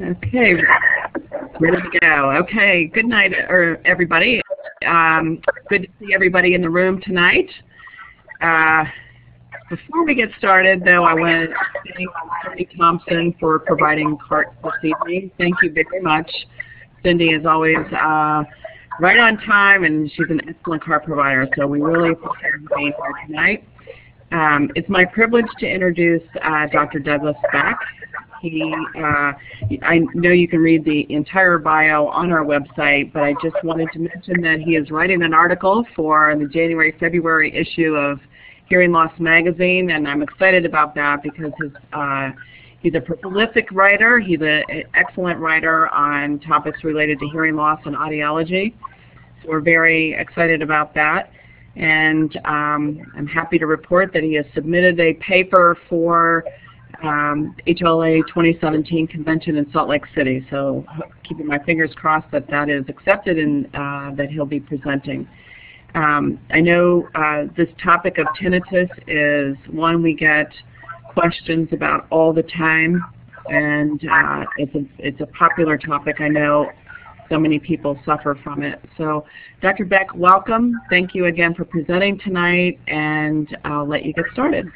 Okay, ready to go. Okay, good night, or everybody. Um, good to see everybody in the room tonight. Uh, before we get started, though, I want to thank Cindy Thompson for providing CART this evening. Thank you very much. Cindy is always uh, right on time, and she's an excellent CART provider, so we really appreciate her being here tonight. Um, it's my privilege to introduce uh, Dr. Douglas Beck. He, uh, I know you can read the entire bio on our website, but I just wanted to mention that he is writing an article for the January-February issue of Hearing Loss Magazine, and I'm excited about that because his, uh, he's a prolific writer. He's an excellent writer on topics related to hearing loss and audiology. So we're very excited about that. And um, I'm happy to report that he has submitted a paper for um, HLAA 2017 convention in Salt Lake City. So keeping my fingers crossed that that is accepted and uh, that he'll be presenting. Um, I know uh, this topic of tinnitus is one we get questions about all the time, and uh, it's, a, it's a popular topic. I know so many people suffer from it. So Dr. Beck, welcome. Thank you again for presenting tonight, and I'll let you get started.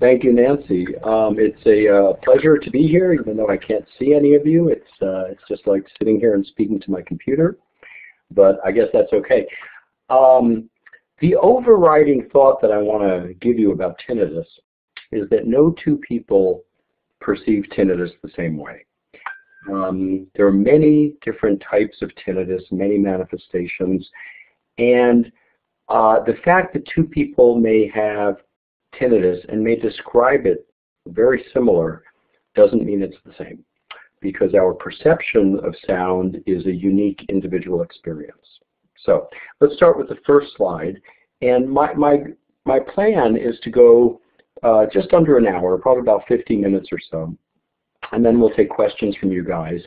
Thank you, Nancy. Um, it's a uh, pleasure to be here, even though I can't see any of you. It's uh, it's just like sitting here and speaking to my computer, but I guess that's okay. Um, the overriding thought that I want to give you about tinnitus is that no two people perceive tinnitus the same way. Um, there are many different types of tinnitus, many manifestations, and uh, the fact that two people may have tinnitus and may describe it very similar doesn't mean it's the same because our perception of sound is a unique individual experience. So let's start with the first slide. And my, my, my plan is to go uh, just under an hour, probably about 50 minutes or so. And then we'll take questions from you guys.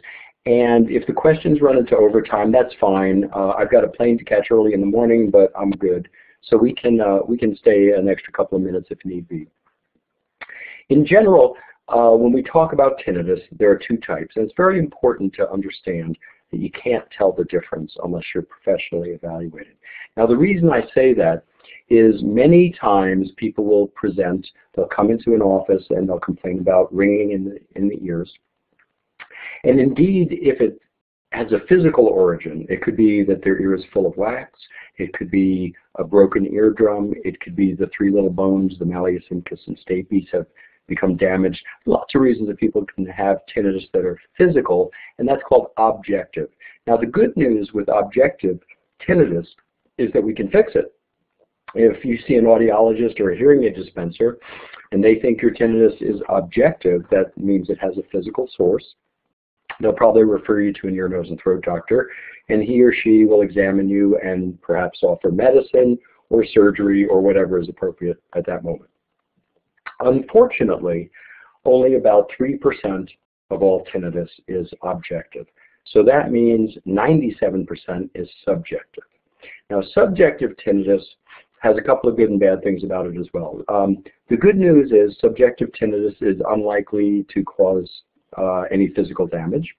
And if the questions run into overtime, that's fine. Uh, I've got a plane to catch early in the morning, but I'm good. So we can, uh, we can stay an extra couple of minutes if need be. In general, uh, when we talk about tinnitus, there are two types. And it's very important to understand that you can't tell the difference unless you're professionally evaluated. Now the reason I say that is many times people will present, they'll come into an office and they'll complain about ringing in the, in the ears. And indeed, if it has a physical origin. It could be that their ear is full of wax. It could be a broken eardrum. It could be the three little bones, the malleus incus and stapes, have become damaged. Lots of reasons that people can have tinnitus that are physical, and that's called objective. Now the good news with objective tinnitus is that we can fix it. If you see an audiologist or a hearing aid dispenser and they think your tinnitus is objective, that means it has a physical source They'll probably refer you to an ear, nose, and throat doctor, and he or she will examine you and perhaps offer medicine or surgery or whatever is appropriate at that moment. Unfortunately, only about 3% of all tinnitus is objective. So that means 97% is subjective. Now subjective tinnitus has a couple of good and bad things about it as well. Um, the good news is subjective tinnitus is unlikely to cause uh, any physical damage.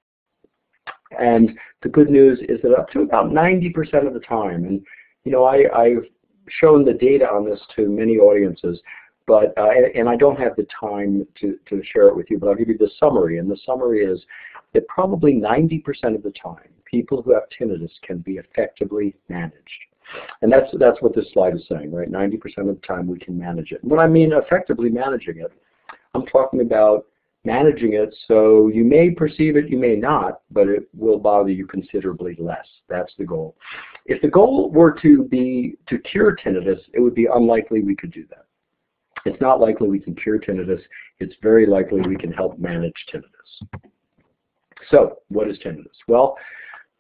And the good news is that up to about 90% of the time, and you know, I, I've shown the data on this to many audiences, but uh, and, I don't have the time to, to share it with you, but I'll give you the summary. And the summary is that probably 90% of the time, people who have tinnitus can be effectively managed. And that's that's what this slide is saying, right? 90% of the time we can manage it. And when I mean effectively managing it, I'm talking about managing it so you may perceive it, you may not, but it will bother you considerably less. That's the goal. If the goal were to be to cure tinnitus, it would be unlikely we could do that. It's not likely we can cure tinnitus. It's very likely we can help manage tinnitus. So what is tinnitus? Well,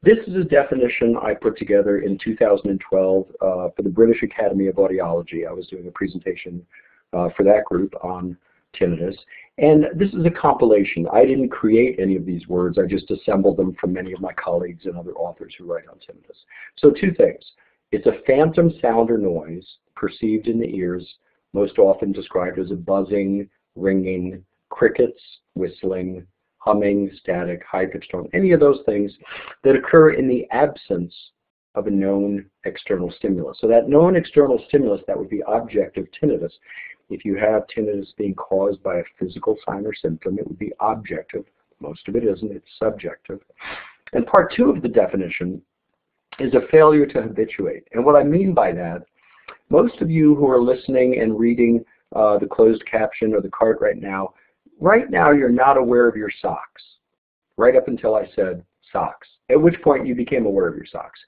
this is a definition I put together in 2012 uh, for the British Academy of Audiology. I was doing a presentation uh, for that group on tinnitus. And this is a compilation. I didn't create any of these words. I just assembled them from many of my colleagues and other authors who write on tinnitus. So two things. It's a phantom sound or noise perceived in the ears, most often described as a buzzing, ringing, crickets, whistling, humming, static, high-pitched tone, any of those things that occur in the absence of a known external stimulus. So that known external stimulus, that would be objective tinnitus. If you have tinnitus being caused by a physical sign or symptom, it would be objective. Most of it isn't, it's subjective. And part two of the definition is a failure to habituate. And what I mean by that, most of you who are listening and reading uh, the closed caption or the CART right now, right now you're not aware of your socks, right up until I said socks, at which point you became aware of your socks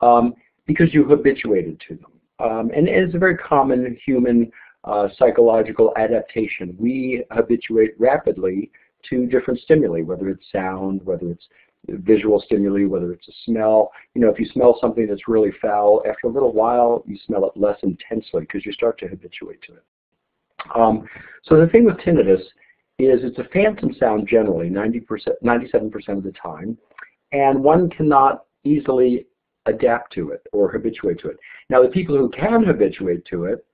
um, because you habituated to them. Um, and it's a very common human uh, psychological adaptation. We habituate rapidly to different stimuli, whether it's sound, whether it's visual stimuli, whether it's a smell. You know, if you smell something that's really foul, after a little while you smell it less intensely because you start to habituate to it. Um, so the thing with tinnitus is it's a phantom sound generally, 90%, 97% of the time, and one cannot easily adapt to it or habituate to it. Now the people who can habituate to it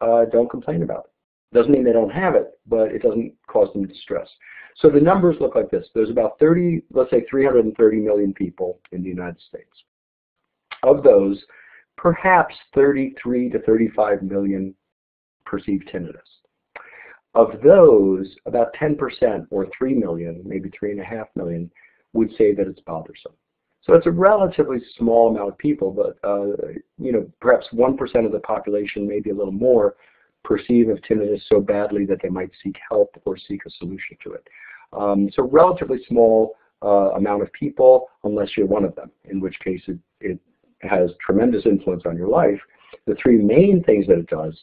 uh, don't complain about it. Doesn't mean they don't have it, but it doesn't cause them distress. So the numbers look like this. There's about 30, let's say 330 million people in the United States. Of those, perhaps 33 to 35 million perceive tinnitus. Of those, about 10% or 3 million, maybe 3.5 million, would say that it's bothersome. So it's a relatively small amount of people, but uh, you know, perhaps 1% of the population, maybe a little more, perceive of tinnitus so badly that they might seek help or seek a solution to it. Um, so relatively small uh, amount of people, unless you're one of them, in which case it, it has tremendous influence on your life. The three main things that it does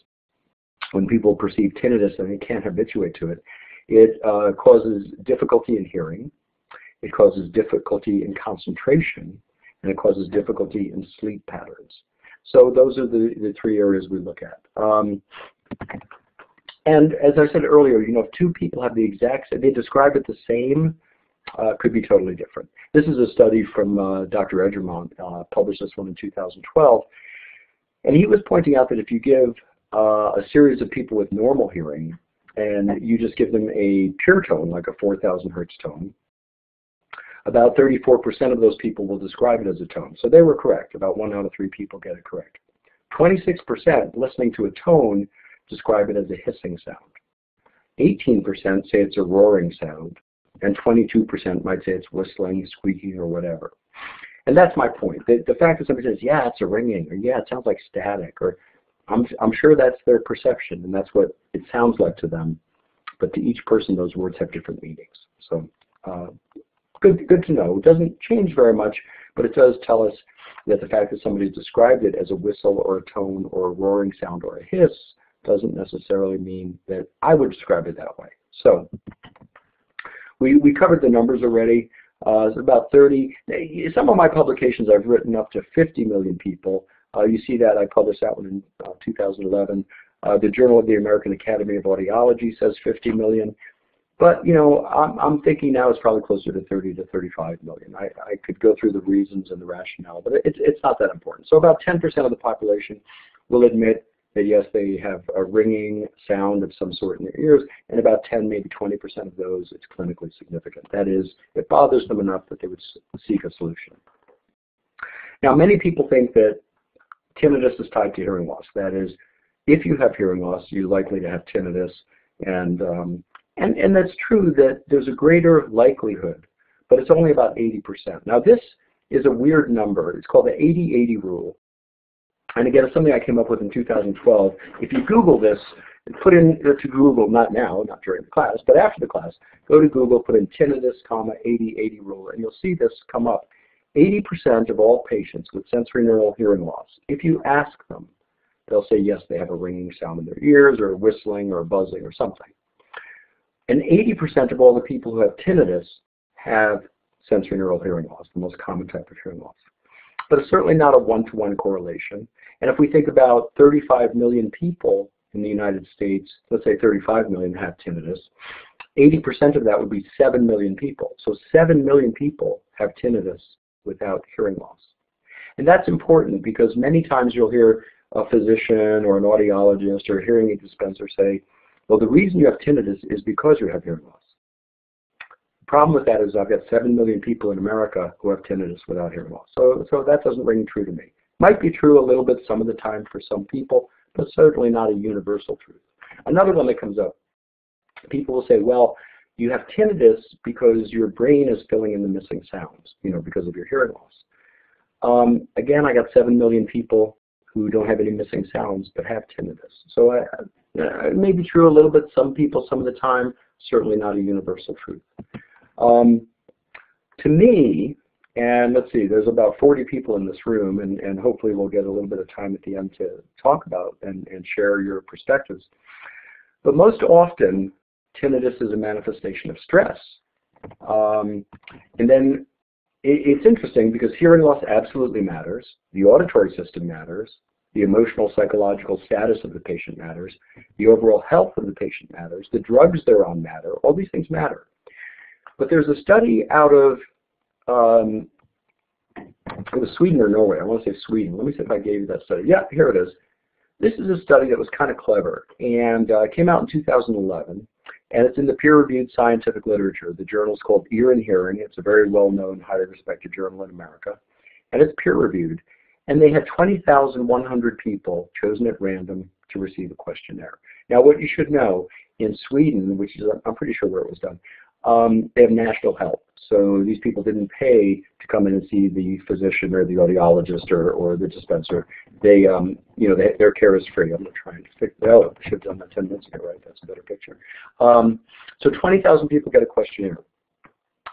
when people perceive tinnitus and they can't habituate to it, it uh, causes difficulty in hearing, it causes difficulty in concentration, and it causes difficulty in sleep patterns. So those are the, the three areas we look at. Um, and as I said earlier, you know, if two people have the exact, they describe it the same, uh, could be totally different. This is a study from uh, Dr. Eggermont, uh, published this one in 2012, and he was pointing out that if you give uh, a series of people with normal hearing, and you just give them a pure tone, like a 4,000 hertz tone, about 34% of those people will describe it as a tone. So they were correct. About one out of three people get it correct. 26% listening to a tone describe it as a hissing sound. 18% say it's a roaring sound, and 22% might say it's whistling, squeaking, or whatever. And that's my point. The, the fact that somebody says, yeah, it's a ringing, or yeah, it sounds like static, or I'm, I'm sure that's their perception, and that's what it sounds like to them. But to each person, those words have different meanings. So uh, good, good to know. It doesn't change very much, but it does tell us that the fact that somebody described it as a whistle or a tone or a roaring sound or a hiss doesn't necessarily mean that I would describe it that way. So we, we covered the numbers already. Uh, it's about 30. Some of my publications I've written up to 50 million people. Uh, you see that I published that one in uh, 2011. Uh, the Journal of the American Academy of Audiology says 50 million. But you know, I'm, I'm thinking now it's probably closer to 30 to 35 million. I, I could go through the reasons and the rationale, but it's it's not that important. So about 10% of the population will admit that yes, they have a ringing sound of some sort in their ears, and about 10, maybe 20% of those, it's clinically significant. That is, it bothers them enough that they would seek a solution. Now, many people think that tinnitus is tied to hearing loss. That is, if you have hearing loss, you're likely to have tinnitus, and um, and and that's true that there's a greater likelihood, but it's only about 80%. Now, this is a weird number. It's called the 80-80 rule. And again, it's something I came up with in 2012. If you Google this, put in uh, to Google, not now, not during the class, but after the class, go to Google, put in tinnitus, comma, 80-80 rule, and you'll see this come up. 80% of all patients with sensorineural hearing loss, if you ask them, they'll say yes, they have a ringing sound in their ears or whistling or buzzing or something. And 80% of all the people who have tinnitus have sensorineural hearing loss, the most common type of hearing loss but it's certainly not a one-to-one -one correlation. And if we think about 35 million people in the United States, let's say 35 million have tinnitus, 80% of that would be 7 million people. So 7 million people have tinnitus without hearing loss. And that's important because many times you'll hear a physician or an audiologist or a hearing aid dispenser say, well, the reason you have tinnitus is because you have hearing loss. The problem with that is I've got 7 million people in America who have tinnitus without hearing loss. So, so that doesn't ring true to me. Might be true a little bit some of the time for some people, but certainly not a universal truth. Another one that comes up, people will say, well, you have tinnitus because your brain is filling in the missing sounds, you know, because of your hearing loss. Um, again, I got 7 million people who don't have any missing sounds but have tinnitus. So I, uh, it may be true a little bit, some people some of the time, certainly not a universal truth. Um, to me, and let's see, there's about 40 people in this room, and, and hopefully we'll get a little bit of time at the end to talk about and, and share your perspectives. But most often, tinnitus is a manifestation of stress. Um, and then it, it's interesting because hearing loss absolutely matters. The auditory system matters. The emotional, psychological status of the patient matters. The overall health of the patient matters. The drugs they're on matter. All these things matter. But there's a study out of um, it was Sweden or Norway. I want to say Sweden. Let me see if I gave you that study. Yeah, here it is. This is a study that was kind of clever, and uh, came out in 2011, and it's in the peer-reviewed scientific literature. The journal is called Ear and Hearing. It's a very well-known, highly respected journal in America, and it's peer-reviewed. And they had 20,100 people chosen at random to receive a questionnaire. Now, what you should know, in Sweden, which is, I'm pretty sure where it was done, um, they have national help. So these people didn't pay to come in and see the physician or the audiologist or, or the dispenser. They, um, you know, they, their care is free. I'm trying to fix. Oh, I should have done that 10 minutes ago, right? That's a better picture. Um, so 20,000 people get a questionnaire.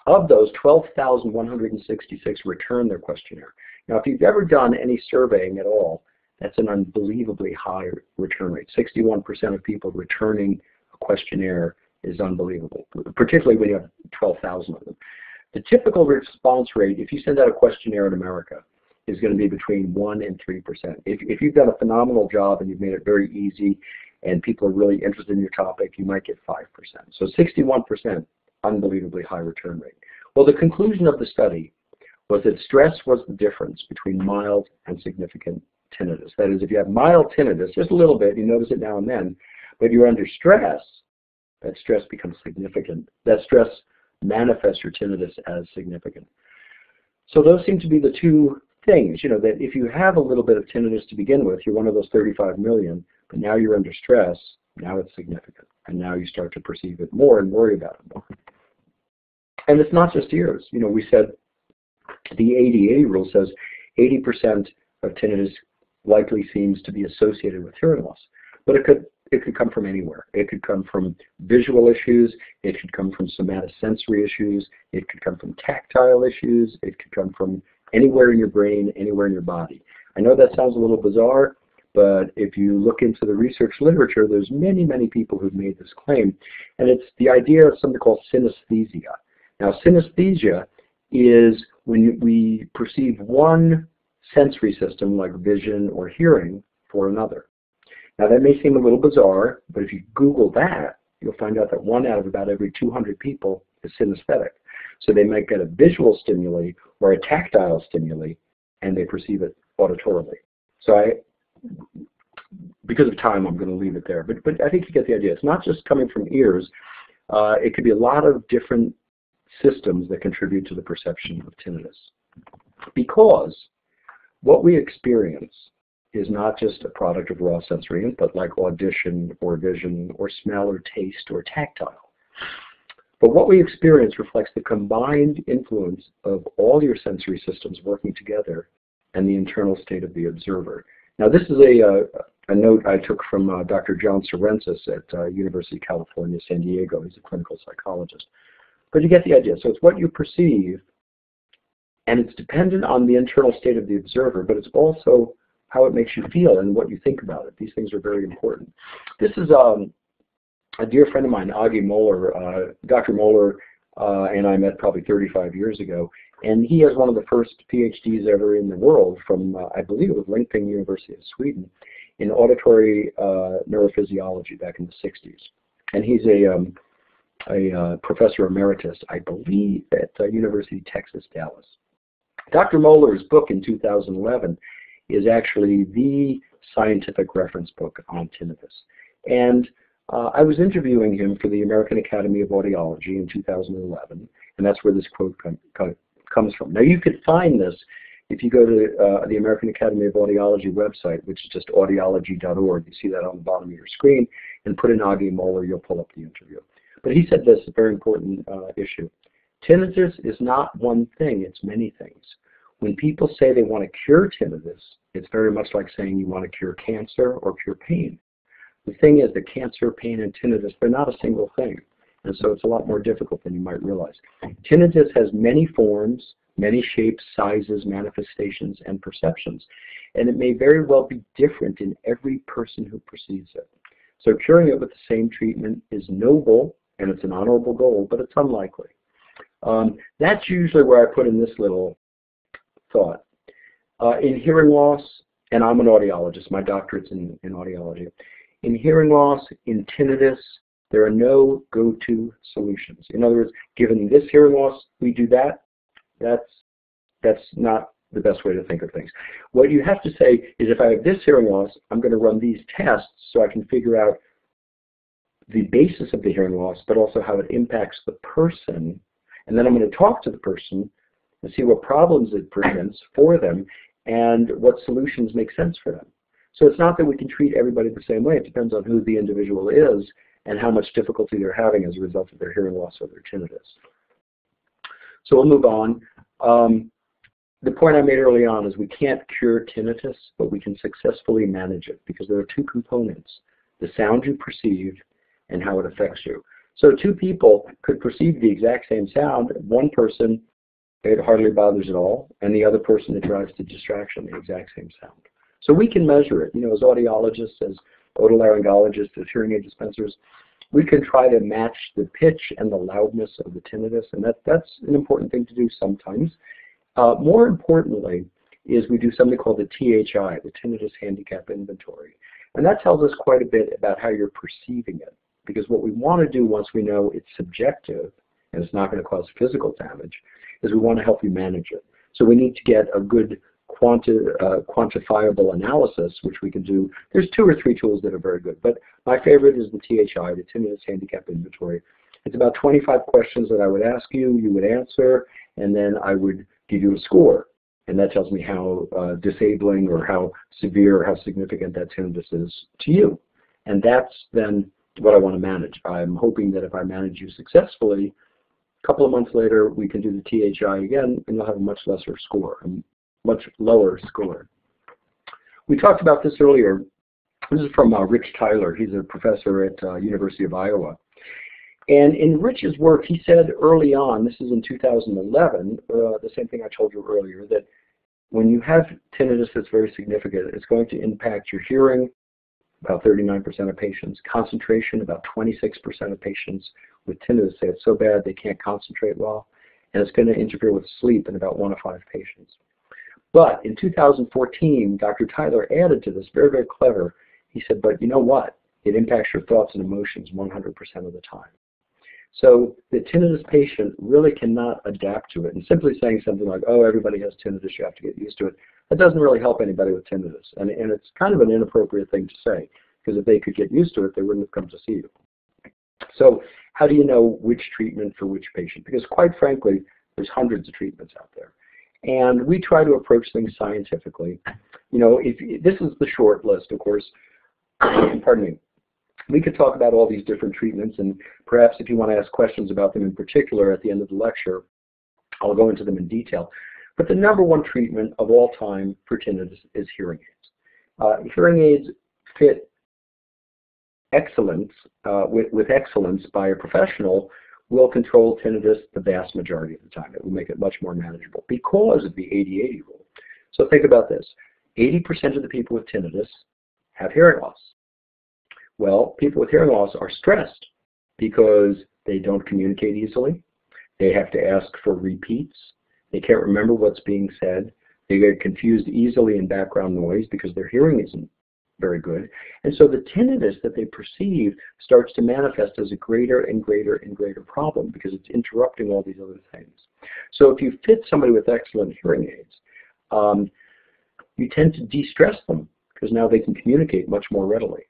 Of those, 12,166 return their questionnaire. Now, if you've ever done any surveying at all, that's an unbelievably high return rate. 61% of people returning a questionnaire is unbelievable, particularly when you have 12,000 of them. The typical response rate, if you send out a questionnaire in America, is going to be between 1 and 3%. If, if you've done a phenomenal job and you've made it very easy and people are really interested in your topic, you might get 5%. So 61%, unbelievably high return rate. Well, the conclusion of the study was that stress was the difference between mild and significant tinnitus. That is, if you have mild tinnitus, just a little bit, you notice it now and then, but you're under stress, that stress becomes significant. That stress manifests your tinnitus as significant. So those seem to be the two things, you know, that if you have a little bit of tinnitus to begin with, you're one of those 35 million, but now you're under stress, now it's significant. And now you start to perceive it more and worry about it more. And it's not just ears. You know, we said the ADA rule says 80% of tinnitus likely seems to be associated with hearing loss. But it could it could come from anywhere. It could come from visual issues. It could come from somatosensory issues. It could come from tactile issues. It could come from anywhere in your brain, anywhere in your body. I know that sounds a little bizarre, but if you look into the research literature, there's many, many people who've made this claim. And it's the idea of something called synesthesia. Now, synesthesia is when we perceive one sensory system, like vision or hearing, for another. Now that may seem a little bizarre, but if you Google that, you'll find out that one out of about every 200 people is synesthetic. So they might get a visual stimuli or a tactile stimuli, and they perceive it auditorily. So I, because of time, I'm going to leave it there. But, but I think you get the idea. It's not just coming from ears. Uh, it could be a lot of different systems that contribute to the perception of tinnitus. Because what we experience is not just a product of raw sensory input like audition or vision or smell or taste or tactile. But what we experience reflects the combined influence of all your sensory systems working together and the internal state of the observer. Now this is a, uh, a note I took from uh, Dr. John Sorensis at uh, University of California, San Diego. He's a clinical psychologist. But you get the idea. So it's what you perceive, and it's dependent on the internal state of the observer, but it's also how it makes you feel and what you think about it. These things are very important. This is um, a dear friend of mine, Aage Møller. Uh, Dr. Moeller uh, and I met probably 35 years ago, and he has one of the first PhDs ever in the world from, uh, I believe it was Linköping University of Sweden, in auditory uh, neurophysiology back in the 60s. And he's a, um, a uh, professor emeritus, I believe, at University of Texas, Dallas. Dr. Møller's book in 2011 is actually the scientific reference book on tinnitus. And uh, I was interviewing him for the American Academy of Audiology in 2011, and that's where this quote com com comes from. Now you could find this if you go to uh, the American Academy of Audiology website, which is just audiology.org, you see that on the bottom of your screen, and put in Aage Møller, you'll pull up the interview. But he said this, a very important uh, issue. Tinnitus is not one thing, it's many things. When people say they want to cure tinnitus, it's very much like saying you want to cure cancer or cure pain. The thing is that cancer, pain, and tinnitus, they're not a single thing. And so it's a lot more difficult than you might realize. Tinnitus has many forms, many shapes, sizes, manifestations, and perceptions. And it may very well be different in every person who perceives it. So curing it with the same treatment is noble, and it's an honorable goal, but it's unlikely. Um, that's usually where I put in this little thought. Uh, in hearing loss, and I'm an audiologist, my doctorate's in, in audiology. In hearing loss, in tinnitus, there are no go-to solutions. In other words, given this hearing loss, we do that. That's that's not the best way to think of things. What you have to say is if I have this hearing loss, I'm going to run these tests so I can figure out the basis of the hearing loss, but also how it impacts the person. And then I'm going to talk to the person and see what problems it presents for them and what solutions make sense for them. So it's not that we can treat everybody the same way. It depends on who the individual is and how much difficulty they're having as a result of their hearing loss or their tinnitus. So we'll move on. Um, the point I made early on is we can't cure tinnitus, but we can successfully manage it because there are two components, the sound you perceive and how it affects you. So two people could perceive the exact same sound. One person, it hardly bothers at all, and the other person, it drives to distraction, the exact same sound. So we can measure it. You know, as audiologists, as otolaryngologists, as hearing aid dispensers, we can try to match the pitch and the loudness of the tinnitus, and that, that's an important thing to do sometimes. Uh, more importantly is we do something called the THI, the Tinnitus Handicap Inventory. And that tells us quite a bit about how you're perceiving it. Because what we want to do once we know it's subjective and it's not going to cause physical damage is we want to help you manage it. So we need to get a good quanti uh, quantifiable analysis, which we can do. There's two or three tools that are very good, but my favorite is the THI, the Tinnitus Handicap Inventory. It's about 25 questions that I would ask you, you would answer, and then I would give you a score. And that tells me how uh, disabling or how severe or how significant that tinnitus is to you. And that's then what I want to manage. I'm hoping that if I manage you successfully, a couple of months later we can do the THI again and you'll have a much lesser score, a much lower score. We talked about this earlier. This is from uh, Rich Tyler. He's a professor at uh, University of Iowa. And in Rich's work, he said early on, this is in 2011, uh, the same thing I told you earlier, that when you have tinnitus that's very significant, it's going to impact your hearing, about 39% of patients, concentration, about 26% of patients with tinnitus say it's so bad they can't concentrate well, and it's going to interfere with sleep in about one of five patients. But in 2014, Dr. Tyler added to this, very, very clever, he said, but you know what? It impacts your thoughts and emotions 100% of the time. So the tinnitus patient really cannot adapt to it. And simply saying something like, oh, everybody has tinnitus, you have to get used to it, that doesn't really help anybody with tinnitus. And, and it's kind of an inappropriate thing to say, because if they could get used to it, they wouldn't have come to see you. So how do you know which treatment for which patient? Because quite frankly, there's hundreds of treatments out there. And we try to approach things scientifically. You know, if this is the short list, of course, pardon me, we could talk about all these different treatments, and perhaps if you want to ask questions about them in particular at the end of the lecture, I'll go into them in detail. But the number one treatment of all time for tinnitus is hearing aids. Uh, hearing aids fit excellence, uh, with, with excellence by a professional will control tinnitus the vast majority of the time. It will make it much more manageable because of the 80-80 rule. So think about this. 80% of the people with tinnitus have hearing loss. Well, people with hearing loss are stressed because they don't communicate easily. They have to ask for repeats. They can't remember what's being said. They get confused easily in background noise because their hearing isn't very good. And so the tinnitus that they perceive starts to manifest as a greater and greater and greater problem because it's interrupting all these other things. So if you fit somebody with excellent hearing aids, um, you tend to de-stress them because now they can communicate much more readily.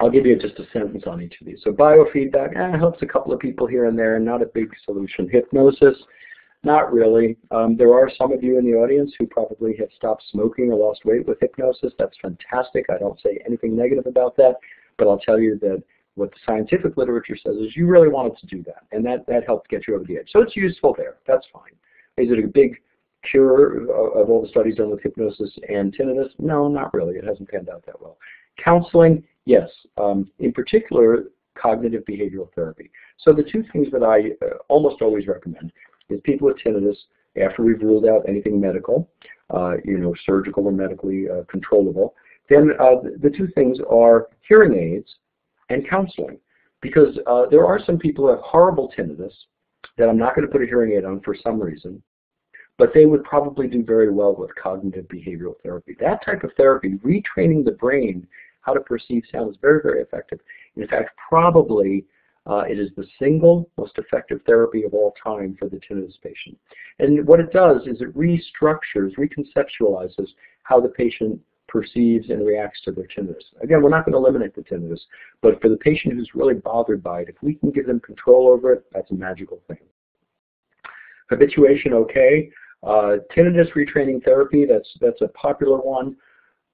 I'll give you just a sentence on each of these. So biofeedback eh, helps a couple of people here and there, not a big solution. Hypnosis, not really. Um, there are some of you in the audience who probably have stopped smoking or lost weight with hypnosis. That's fantastic. I don't say anything negative about that, but I'll tell you that what the scientific literature says is you really wanted to do that, and that, that helped get you over the edge. So it's useful there. That's fine. Is it a big cure of all the studies done with hypnosis and tinnitus? No, not really. It hasn't panned out that well. Counseling, yes. Um, in particular, cognitive behavioral therapy. So the two things that I uh, almost always recommend is people with tinnitus, after we've ruled out anything medical, uh, you know, surgical or medically uh, controllable, then uh, the two things are hearing aids and counseling. Because uh, there are some people who have horrible tinnitus that I'm not going to put a hearing aid on for some reason, but they would probably do very well with cognitive behavioral therapy. That type of therapy, retraining the brain how to perceive sound is very, very effective. In fact, probably uh, it is the single most effective therapy of all time for the tinnitus patient. And what it does is it restructures, reconceptualizes how the patient perceives and reacts to their tinnitus. Again, we're not going to eliminate the tinnitus, but for the patient who's really bothered by it, if we can give them control over it, that's a magical thing. Habituation, okay. Uh, tinnitus retraining therapy, that's, that's a popular one.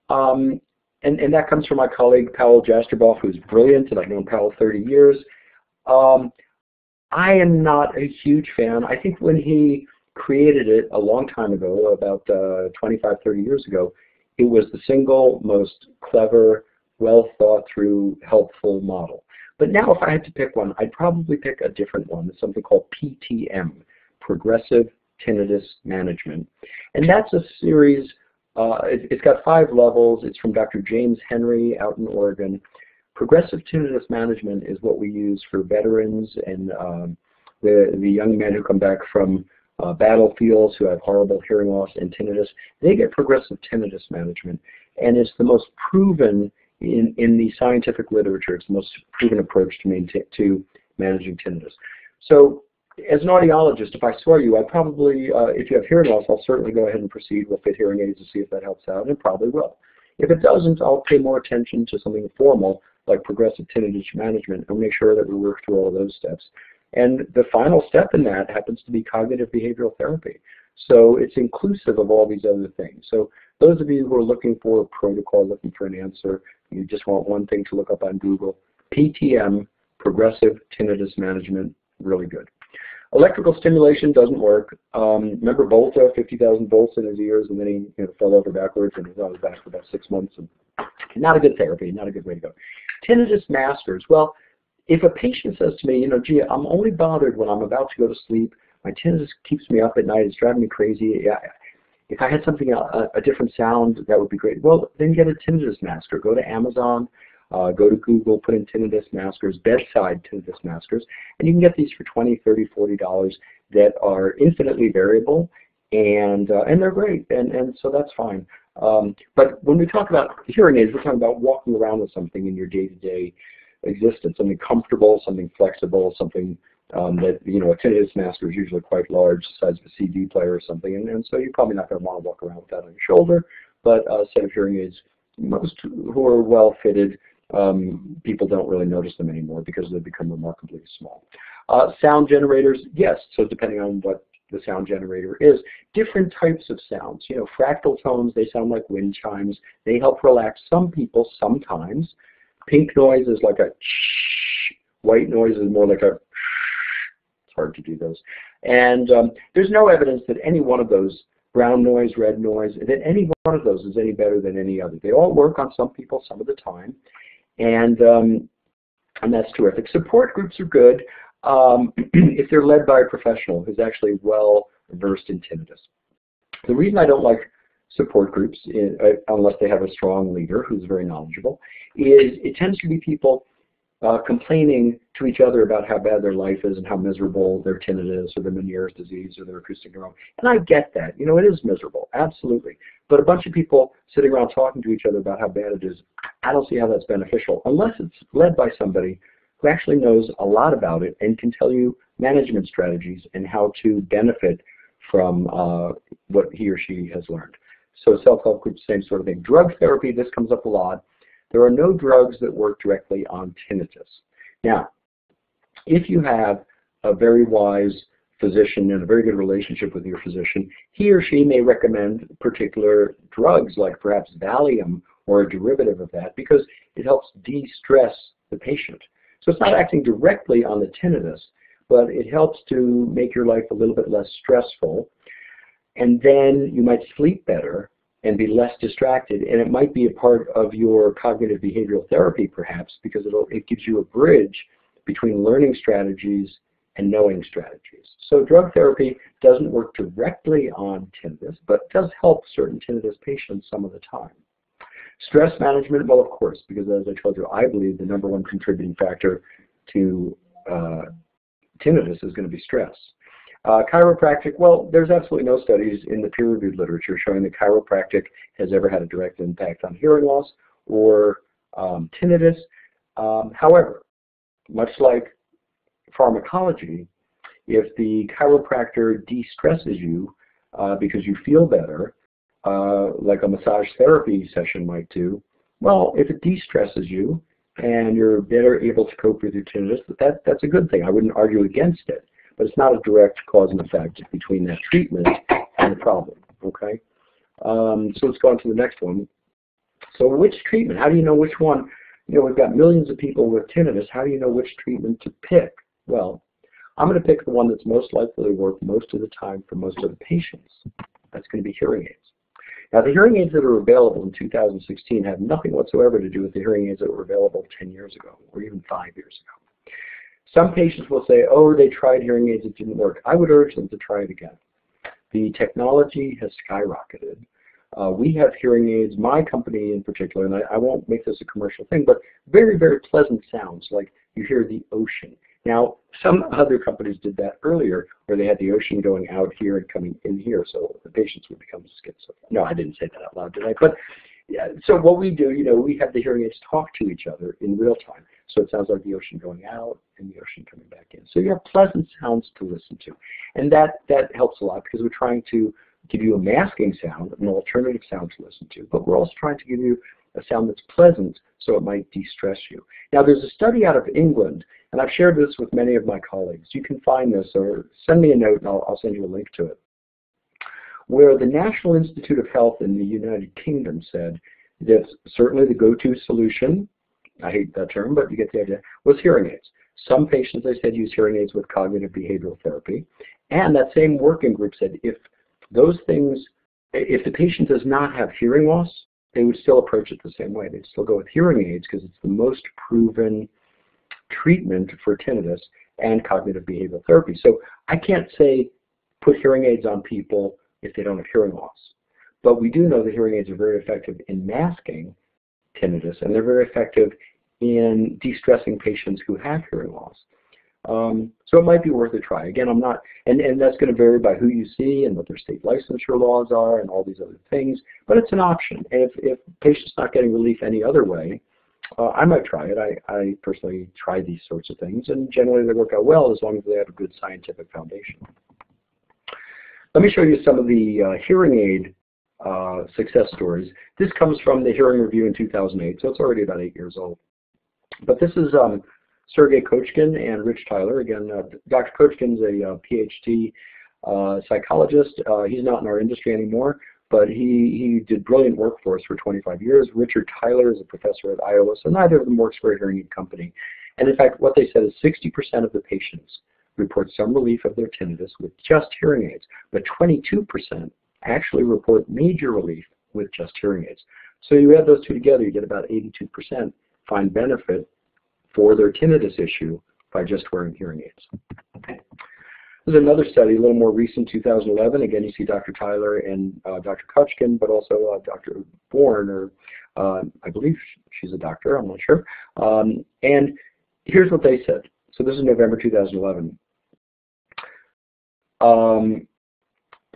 Um, and, and that comes from my colleague Pawel Jastreboff, who's brilliant, and I've known Pawel 30 years. Um, I am not a huge fan. I think when he created it a long time ago, about uh, 25, 30 years ago, it was the single most clever, well thought through, helpful model. But now if I had to pick one, I'd probably pick a different one, something called PTM, Progressive Tinnitus Management. And that's a series, uh, it, has got five levels. It's from Dr. James Henry out in Oregon. Progressive tinnitus management is what we use for veterans and um, the, the young men who come back from uh, battlefields who have horrible hearing loss and tinnitus. They get progressive tinnitus management, and it's the most proven in, in the scientific literature. It's the most proven approach to, maintain, to managing tinnitus. So as an audiologist, if I saw you, I'd probably, uh, if you have hearing loss, I'll certainly go ahead and proceed with fit hearing aids to see if that helps out, and it probably will. If it doesn't, I'll pay more attention to something formal like progressive tinnitus management and make sure that we work through all those steps. And the final step in that happens to be cognitive behavioral therapy. So it's inclusive of all these other things. So those of you who are looking for a protocol, looking for an answer, you just want one thing to look up on Google, PTM, Progressive Tinnitus Management, really good. Electrical stimulation doesn't work. Um, remember Volta, 50,000 volts in his ears, and then he you know, fell over backwards and was on his back for about six months. And not a good therapy, not a good way to go. Tinnitus maskers. Well, if a patient says to me, you know, gee, I'm only bothered when I'm about to go to sleep. My tinnitus keeps me up at night. It's driving me crazy. If I had something, a, a different sound, that would be great. Well, then get a tinnitus masker. Go to Amazon, uh, go to Google, put in tinnitus maskers, bedside tinnitus maskers, and you can get these for 20 30 $40 that are infinitely variable and uh, and they're great, and and so that's fine. Um, but when we talk about hearing aids, we're talking about walking around with something in your day-to-day existence, something comfortable, something flexible, something um, that you know a tinnitus masker is usually quite large, the size of a CD player or something, and, and so you're probably not going to want to walk around with that on your shoulder. But a set of hearing aids, most who are well fitted, um, people don't really notice them anymore because they've become remarkably small. Uh, sound generators, yes. So depending on what the sound generator is. Different types of sounds. You know, fractal tones, they sound like wind chimes. They help relax some people sometimes. Pink noise is like a shh. White noise is more like a It's hard to do those. And um, there's no evidence that any one of those, brown noise, red noise, that any one of those is any better than any other. They all work on some people some of the time. And um, and that's terrific. Support groups are good um, if they're led by a professional who's actually well versed in tinnitus. The reason I don't like support groups, in, uh, unless they have a strong leader who's very knowledgeable, is it tends to be people uh, complaining to each other about how bad their life is and how miserable their tinnitus or their Meniere's disease or their acoustic neuroma. And I get that. You know, it is miserable, absolutely. But a bunch of people sitting around talking to each other about how bad it is, I don't see how that's beneficial unless it's led by somebody who actually knows a lot about it and can tell you management strategies and how to benefit from uh, what he or she has learned. So self-help group, same sort of thing. Drug therapy, this comes up a lot. There are no drugs that work directly on tinnitus. Now, if you have a very wise physician and a very good relationship with your physician, he or she may recommend particular drugs like perhaps Valium or a derivative of that because it helps de-stress the patient. So it's not acting directly on the tinnitus, but it helps to make your life a little bit less stressful. And then you might sleep better and be less distracted. And it might be a part of your cognitive behavioral therapy, perhaps, because it'll, it gives you a bridge between learning strategies and knowing strategies. So drug therapy doesn't work directly on tinnitus, but does help certain tinnitus patients some of the time. Stress management, well, of course, because as I told you, I believe the number one contributing factor to uh, tinnitus is going to be stress. Uh, chiropractic, well, there's absolutely no studies in the peer-reviewed literature showing that chiropractic has ever had a direct impact on hearing loss or um, tinnitus. Um, however, much like pharmacology, if the chiropractor de-stresses you uh, because you feel better, uh, like a massage therapy session might do, well, if it de-stresses you and you're better able to cope with your tinnitus, that, that's a good thing. I wouldn't argue against it but it's not a direct cause and effect between that treatment and the problem. Okay, um, so let's go on to the next one. So which treatment? How do you know which one? You know, we've got millions of people with tinnitus. How do you know which treatment to pick? Well, I'm going to pick the one that's most likely to work most of the time for most of the patients. That's going to be hearing aids. Now, the hearing aids that are available in 2016 have nothing whatsoever to do with the hearing aids that were available 10 years ago or even five years ago. Some patients will say, oh, they tried hearing aids, it didn't work. I would urge them to try it again. The technology has skyrocketed. Uh, we have hearing aids, my company in particular, and I, I, won't make this a commercial thing, but very, very pleasant sounds, like you hear the ocean. Now, some other companies did that earlier, where they had the ocean going out here and coming in here, so the patients would become schizophrenic. No, I didn't say that out loud, did I? But yeah, so what we do, you know, we have the hearing aids talk to each other in real time. So it sounds like the ocean going out and the ocean coming back in. So you have pleasant sounds to listen to. And that, that helps a lot because we're trying to give you a masking sound, an alternative sound to listen to, but we're also trying to give you a sound that's pleasant so it might de-stress you. Now there's a study out of England, and I've shared this with many of my colleagues. You can find this or send me a note and I'll, I'll send you a link to it where the National Institute of Health in the United Kingdom said that certainly the go-to solution, I hate that term, but you get the idea, was hearing aids. Some patients, they said, use hearing aids with cognitive behavioral therapy. And that same working group said if those things, if the patient does not have hearing loss, they would still approach it the same way. They'd still go with hearing aids because it's the most proven treatment for tinnitus and cognitive behavioral therapy. So I can't say put hearing aids on people if they don't have hearing loss. But we do know that hearing aids are very effective in masking tinnitus, and they're very effective in de-stressing patients who have hearing loss. Um, so it might be worth a try. Again, I'm not, and, and that's going to vary by who you see and what their state licensure laws are and all these other things, but it's an option. And if, if patient's not getting relief any other way, uh, I might try it. I, I personally try these sorts of things, and generally they work out well as long as they have a good scientific foundation. Let me show you some of the uh, hearing aid uh, success stories. This comes from the Hearing Review in 2008, so it's already about eight years old. But this is um, Sergei Kochkin and Rich Tyler. Again, uh, Dr. Kochkin's a uh, PhD uh, psychologist. Uh, he's not in our industry anymore, but he, he did brilliant work for us for 25 years. Richard Tyler is a professor at Iowa, so neither of them works for a hearing aid company. And in fact, what they said is 60% of the patients report some relief of their tinnitus with just hearing aids, but 22% actually report major relief with just hearing aids. So you add those two together, you get about 82% find benefit for their tinnitus issue by just wearing hearing aids. There's another study, a little more recent, 2011. Again, you see Dr. Tyler and uh, Dr. Kochkin, but also uh, Dr. Born, or uh, I believe she's a doctor, I'm not sure. Um, and here's what they said. So this is November 2011. Um,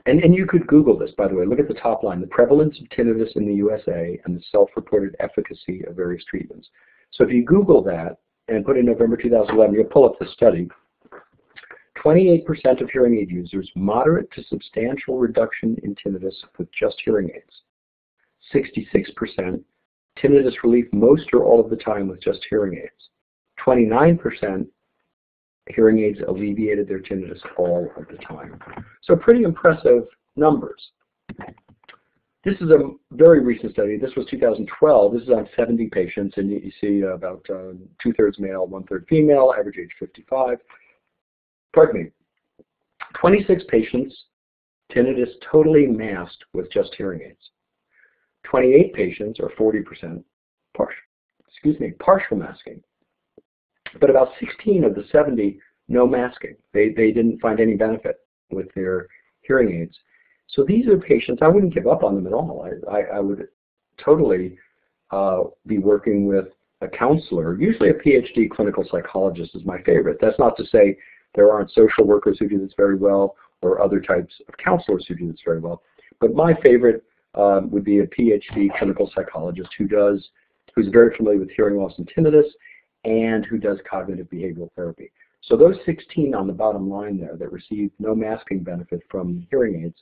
and, and you could Google this, by the way. Look at the top line, the prevalence of tinnitus in the USA and the self-reported efficacy of various treatments. So if you Google that and put in November 2011, you'll pull up the study. 28% of hearing aid users, moderate to substantial reduction in tinnitus with just hearing aids. 66%, tinnitus relief most or all of the time with just hearing aids. 29% hearing aids alleviated their tinnitus all of the time. So pretty impressive numbers. This is a very recent study. This was 2012. This is on 70 patients, and you, see about uh, two-thirds male, one-third female, average age 55. Pardon me. 26 patients, tinnitus totally masked with just hearing aids. 28 patients, or 40%, partial, excuse me, partial masking but about 16 of the 70 no masking. They, they didn't find any benefit with their hearing aids. So these are patients, I wouldn't give up on them at all. I, I, I would totally uh, be working with a counselor. Usually a PhD clinical psychologist is my favorite. That's not to say there aren't social workers who do this very well or other types of counselors who do this very well. But my favorite um, would be a PhD clinical psychologist who does, who's very familiar with hearing loss and tinnitus and who does cognitive behavioral therapy. So those 16 on the bottom line there that received no masking benefit from hearing aids,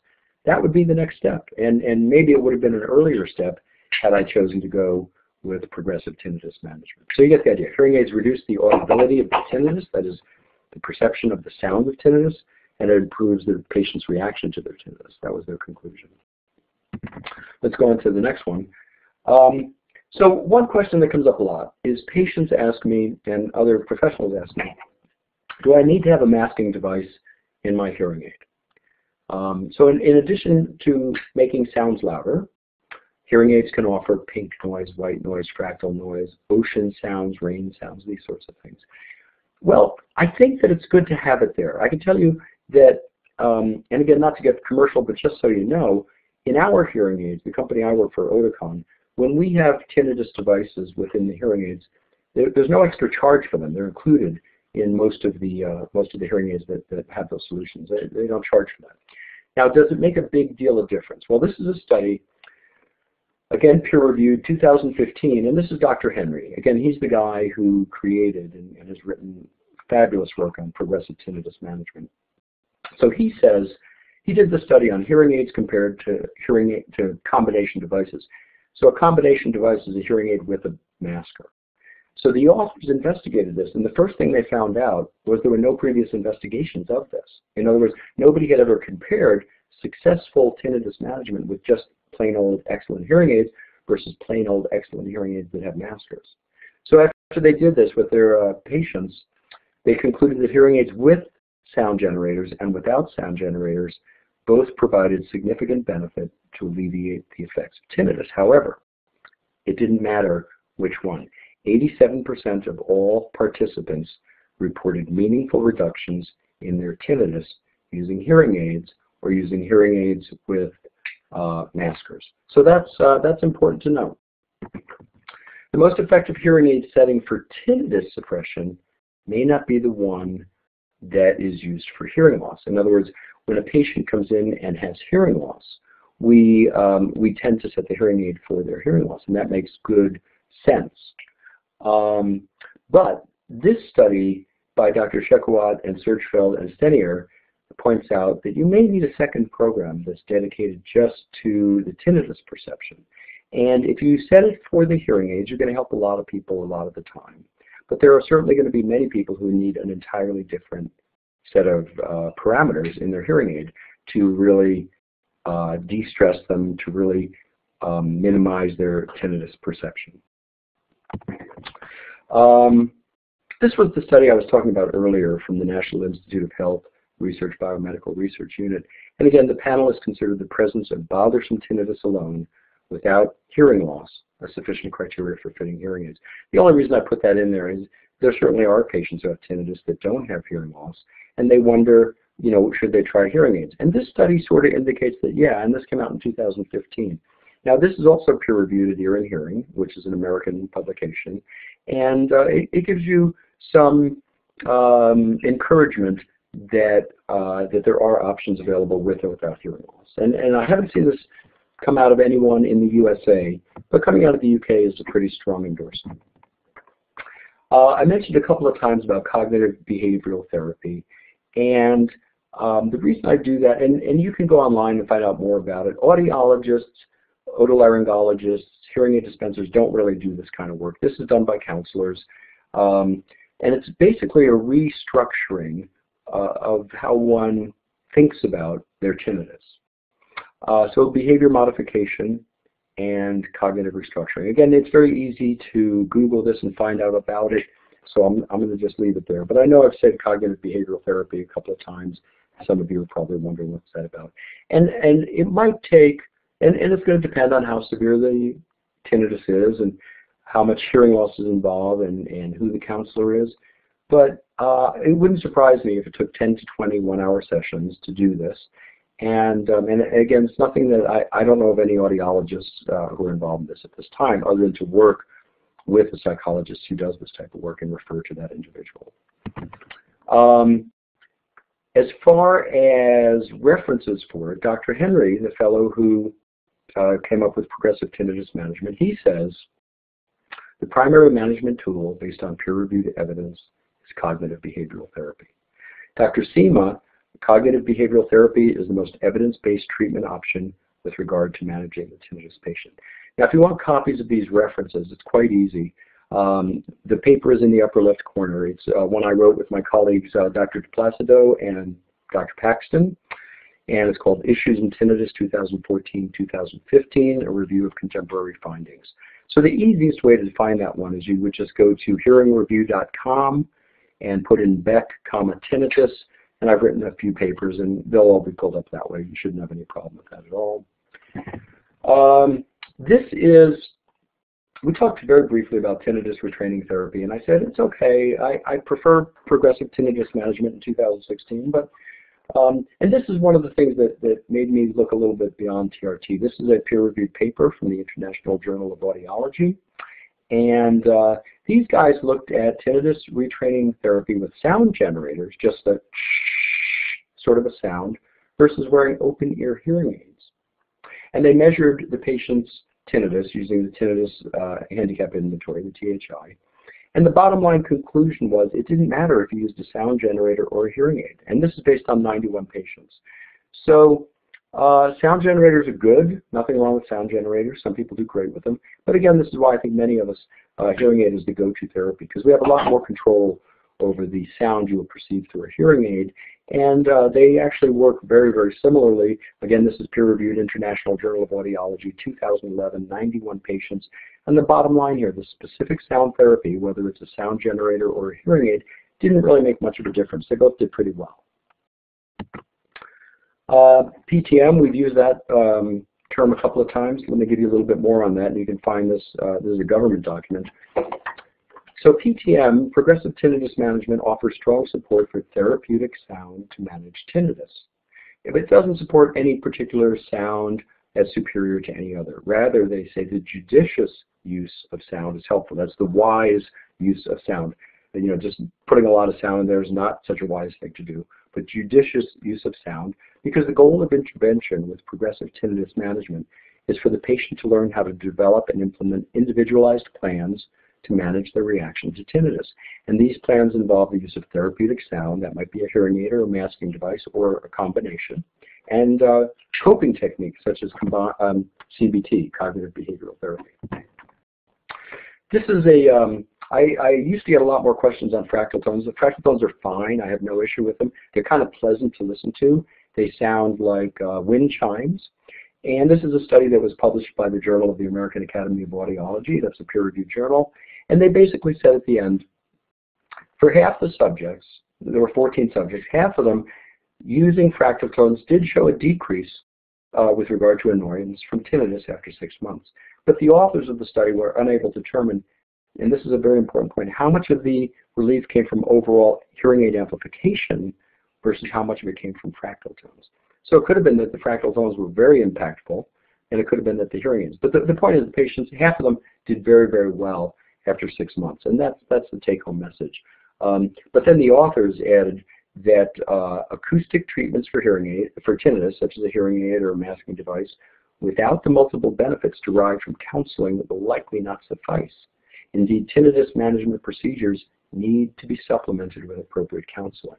that would be the next step. And, and maybe it would have been an earlier step had I chosen to go with progressive tinnitus management. So you get the idea. Hearing aids reduce the audibility of the tinnitus, that is the perception of the sound of tinnitus, and it improves the patient's reaction to their tinnitus. That was their conclusion. Let's go on to the next one. Um, so one question that comes up a lot is patients ask me and other professionals ask me, do I need to have a masking device in my hearing aid? Um, so in, in, addition to making sounds louder, hearing aids can offer pink noise, white noise, fractal noise, ocean sounds, rain sounds, these sorts of things. Well, I think that it's good to have it there. I can tell you that, um, and again, not to get commercial, but just so you know, in our hearing aids, the company I work for, Oticon, when we have tinnitus devices within the hearing aids, there, there's no extra charge for them. They're included in most of the uh, most of the hearing aids that, that have those solutions. They, they don't charge for that. Now, does it make a big deal of difference? Well, this is a study, again peer-reviewed, 2015, and this is Dr. Henry. Again, he's the guy who created and, and has written fabulous work on progressive tinnitus management. So he says he did the study on hearing aids compared to hearing aid, to combination devices. So a combination device is a hearing aid with a masker. So the authors investigated this, and the first thing they found out was there were no previous investigations of this. In other words, nobody had ever compared successful tinnitus management with just plain old excellent hearing aids versus plain old excellent hearing aids that have maskers. So after they did this with their uh, patients, they concluded that hearing aids with sound generators and without sound generators both provided significant benefit to alleviate the effects of tinnitus. However, it didn't matter which one. 87% of all participants reported meaningful reductions in their tinnitus using hearing aids or using hearing aids with uh, maskers. So that's, uh, that's important to know. The most effective hearing aid setting for tinnitus suppression may not be the one that is used for hearing loss. In other words, when a patient comes in and has hearing loss, we, um, we tend to set the hearing aid for their hearing loss, and that makes good sense. Um, but this study by Dr. Shekhawat and Searchfeld and Stinear points out that you may need a second program that's dedicated just to the tinnitus perception. And if you set it for the hearing aids, you're going to help a lot of people a lot of the time. But there are certainly going to be many people who need an entirely different set of uh, parameters in their hearing aid to really uh, de-stress them, to really um, minimize their tinnitus perception. Um, this was the study I was talking about earlier from the National Institute of Health Research Biomedical Research Unit. And again, the panelists considered the presence of bothersome tinnitus alone without hearing loss a sufficient criteria for fitting hearing aids. The only reason I put that in there is there certainly are patients who have tinnitus that don't have hearing loss, and they wonder, you know, should they try hearing aids? And this study sort of indicates that, yeah, and this came out in 2015. Now, this is also peer-reviewed at Ear and Hearing, which is an American publication, and uh, it, it, gives you some um, encouragement that uh, that there are options available with or without hearing loss. And and I haven't seen this come out of anyone in the USA, but coming out of the UK is a pretty strong endorsement. Uh, I mentioned a couple of times about cognitive behavioral therapy, and um, the reason I do that, and, and you can go online and find out more about it, audiologists, otolaryngologists, hearing aid dispensers don't really do this kind of work. This is done by counselors, um, and it's basically a restructuring uh, of how one thinks about their tinnitus. Uh, so behavior modification and cognitive restructuring. Again, it's very easy to Google this and find out about it, so I'm, I'm going to just leave it there. But I know I've said cognitive behavioral therapy a couple of times. Some of you are probably wondering what's that about. And, and it might take, and, and it's going to depend on how severe the tinnitus is and how much hearing loss is involved and, and who the counselor is. But uh, it wouldn't surprise me if it took 10 to 20 one-hour sessions to do this. And, um, and again, it's nothing that I, I don't know of any audiologists uh, who are involved in this at this time other than to work with a psychologist who does this type of work and refer to that individual. Um, as far as references for it, Dr. Henry, the fellow who uh, came up with progressive tinnitus management, he says the primary management tool based on peer-reviewed evidence is cognitive behavioral therapy. Dr. Cima Cognitive behavioral therapy is the most evidence-based treatment option with regard to managing the tinnitus patient. Now, if you want copies of these references, it's quite easy. Um, the paper is in the upper left corner. It's uh, one I wrote with my colleagues, uh, Dr. Placido and Dr. Paxton, and it's called Issues in Tinnitus 2014-2015, a review of contemporary findings. So the easiest way to find that one is you would just go to hearingreview.com and put in Beck, comma, tinnitus, and I've written a few papers, and they'll all be pulled up that way. You shouldn't have any problem with that at all. Um, this is, we talked very briefly about tinnitus retraining therapy, and I said it's okay. I, I prefer progressive tinnitus management in 2016, but um, and this is one of the things that, that made me look a little bit beyond TRT. This is a peer-reviewed paper from the International Journal of Audiology. And uh, these guys looked at tinnitus retraining therapy with sound generators, just a sort of a sound, versus wearing open ear hearing aids. And they measured the patient's tinnitus using the tinnitus uh, handicap inventory, the THI. And the bottom line conclusion was it didn't matter if you used a sound generator or a hearing aid. And this is based on 91 patients. So uh, sound generators are good. Nothing wrong with sound generators. Some people do great with them. But again, this is why I think many of us, uh, hearing aid is the go-to therapy because we have a lot more control over the sound you will perceive through a hearing aid. And uh, they actually work very, very similarly. Again, this is peer-reviewed International Journal of Audiology, 2011, 91 patients. And the bottom line here, the specific sound therapy, whether it's a sound generator or a hearing aid, didn't really make much of a difference. They both did pretty well. Uh, PTM, we've used that um, term a couple of times. Let me give you a little bit more on that, and you can find this. Uh, this is a government document. So PTM, Progressive Tinnitus Management, offers strong support for therapeutic sound to manage tinnitus. If it doesn't support any particular sound as superior to any other. Rather, they say the judicious use of sound is helpful. That's the wise use of sound. And, you know, just putting a lot of sound in there is not such a wise thing to do but judicious use of sound because the goal of intervention with progressive tinnitus management is for the patient to learn how to develop and implement individualized plans to manage their reaction to tinnitus. And these plans involve the use of therapeutic sound, that might be a hearing aid or a masking device or a combination, and uh, coping techniques such as um, CBT, cognitive behavioral therapy. This is a um, I, I, used to get a lot more questions on fractal tones. The fractal tones are fine. I have no issue with them. They're kind of pleasant to listen to. They sound like uh, wind chimes. And this is a study that was published by the Journal of the American Academy of Audiology. That's a peer-reviewed journal. And they basically said at the end, for half the subjects, there were 14 subjects, half of them using fractal tones did show a decrease uh, with regard to annoyance from tinnitus after six months. But the authors of the study were unable to determine and this is a very important point, how much of the relief came from overall hearing aid amplification versus how much of it came from fractal tones. So it could have been that the fractal tones were very impactful, and it could have been that the hearing aids. But the, the point is the patients, half of them did very, very well after six months, and that's, that's the take-home message. Um, but then the authors added that uh, acoustic treatments for hearing aid, for tinnitus, such as a hearing aid or a masking device, without the multiple benefits derived from counseling will likely not suffice. Indeed, tinnitus management procedures need to be supplemented with appropriate counseling.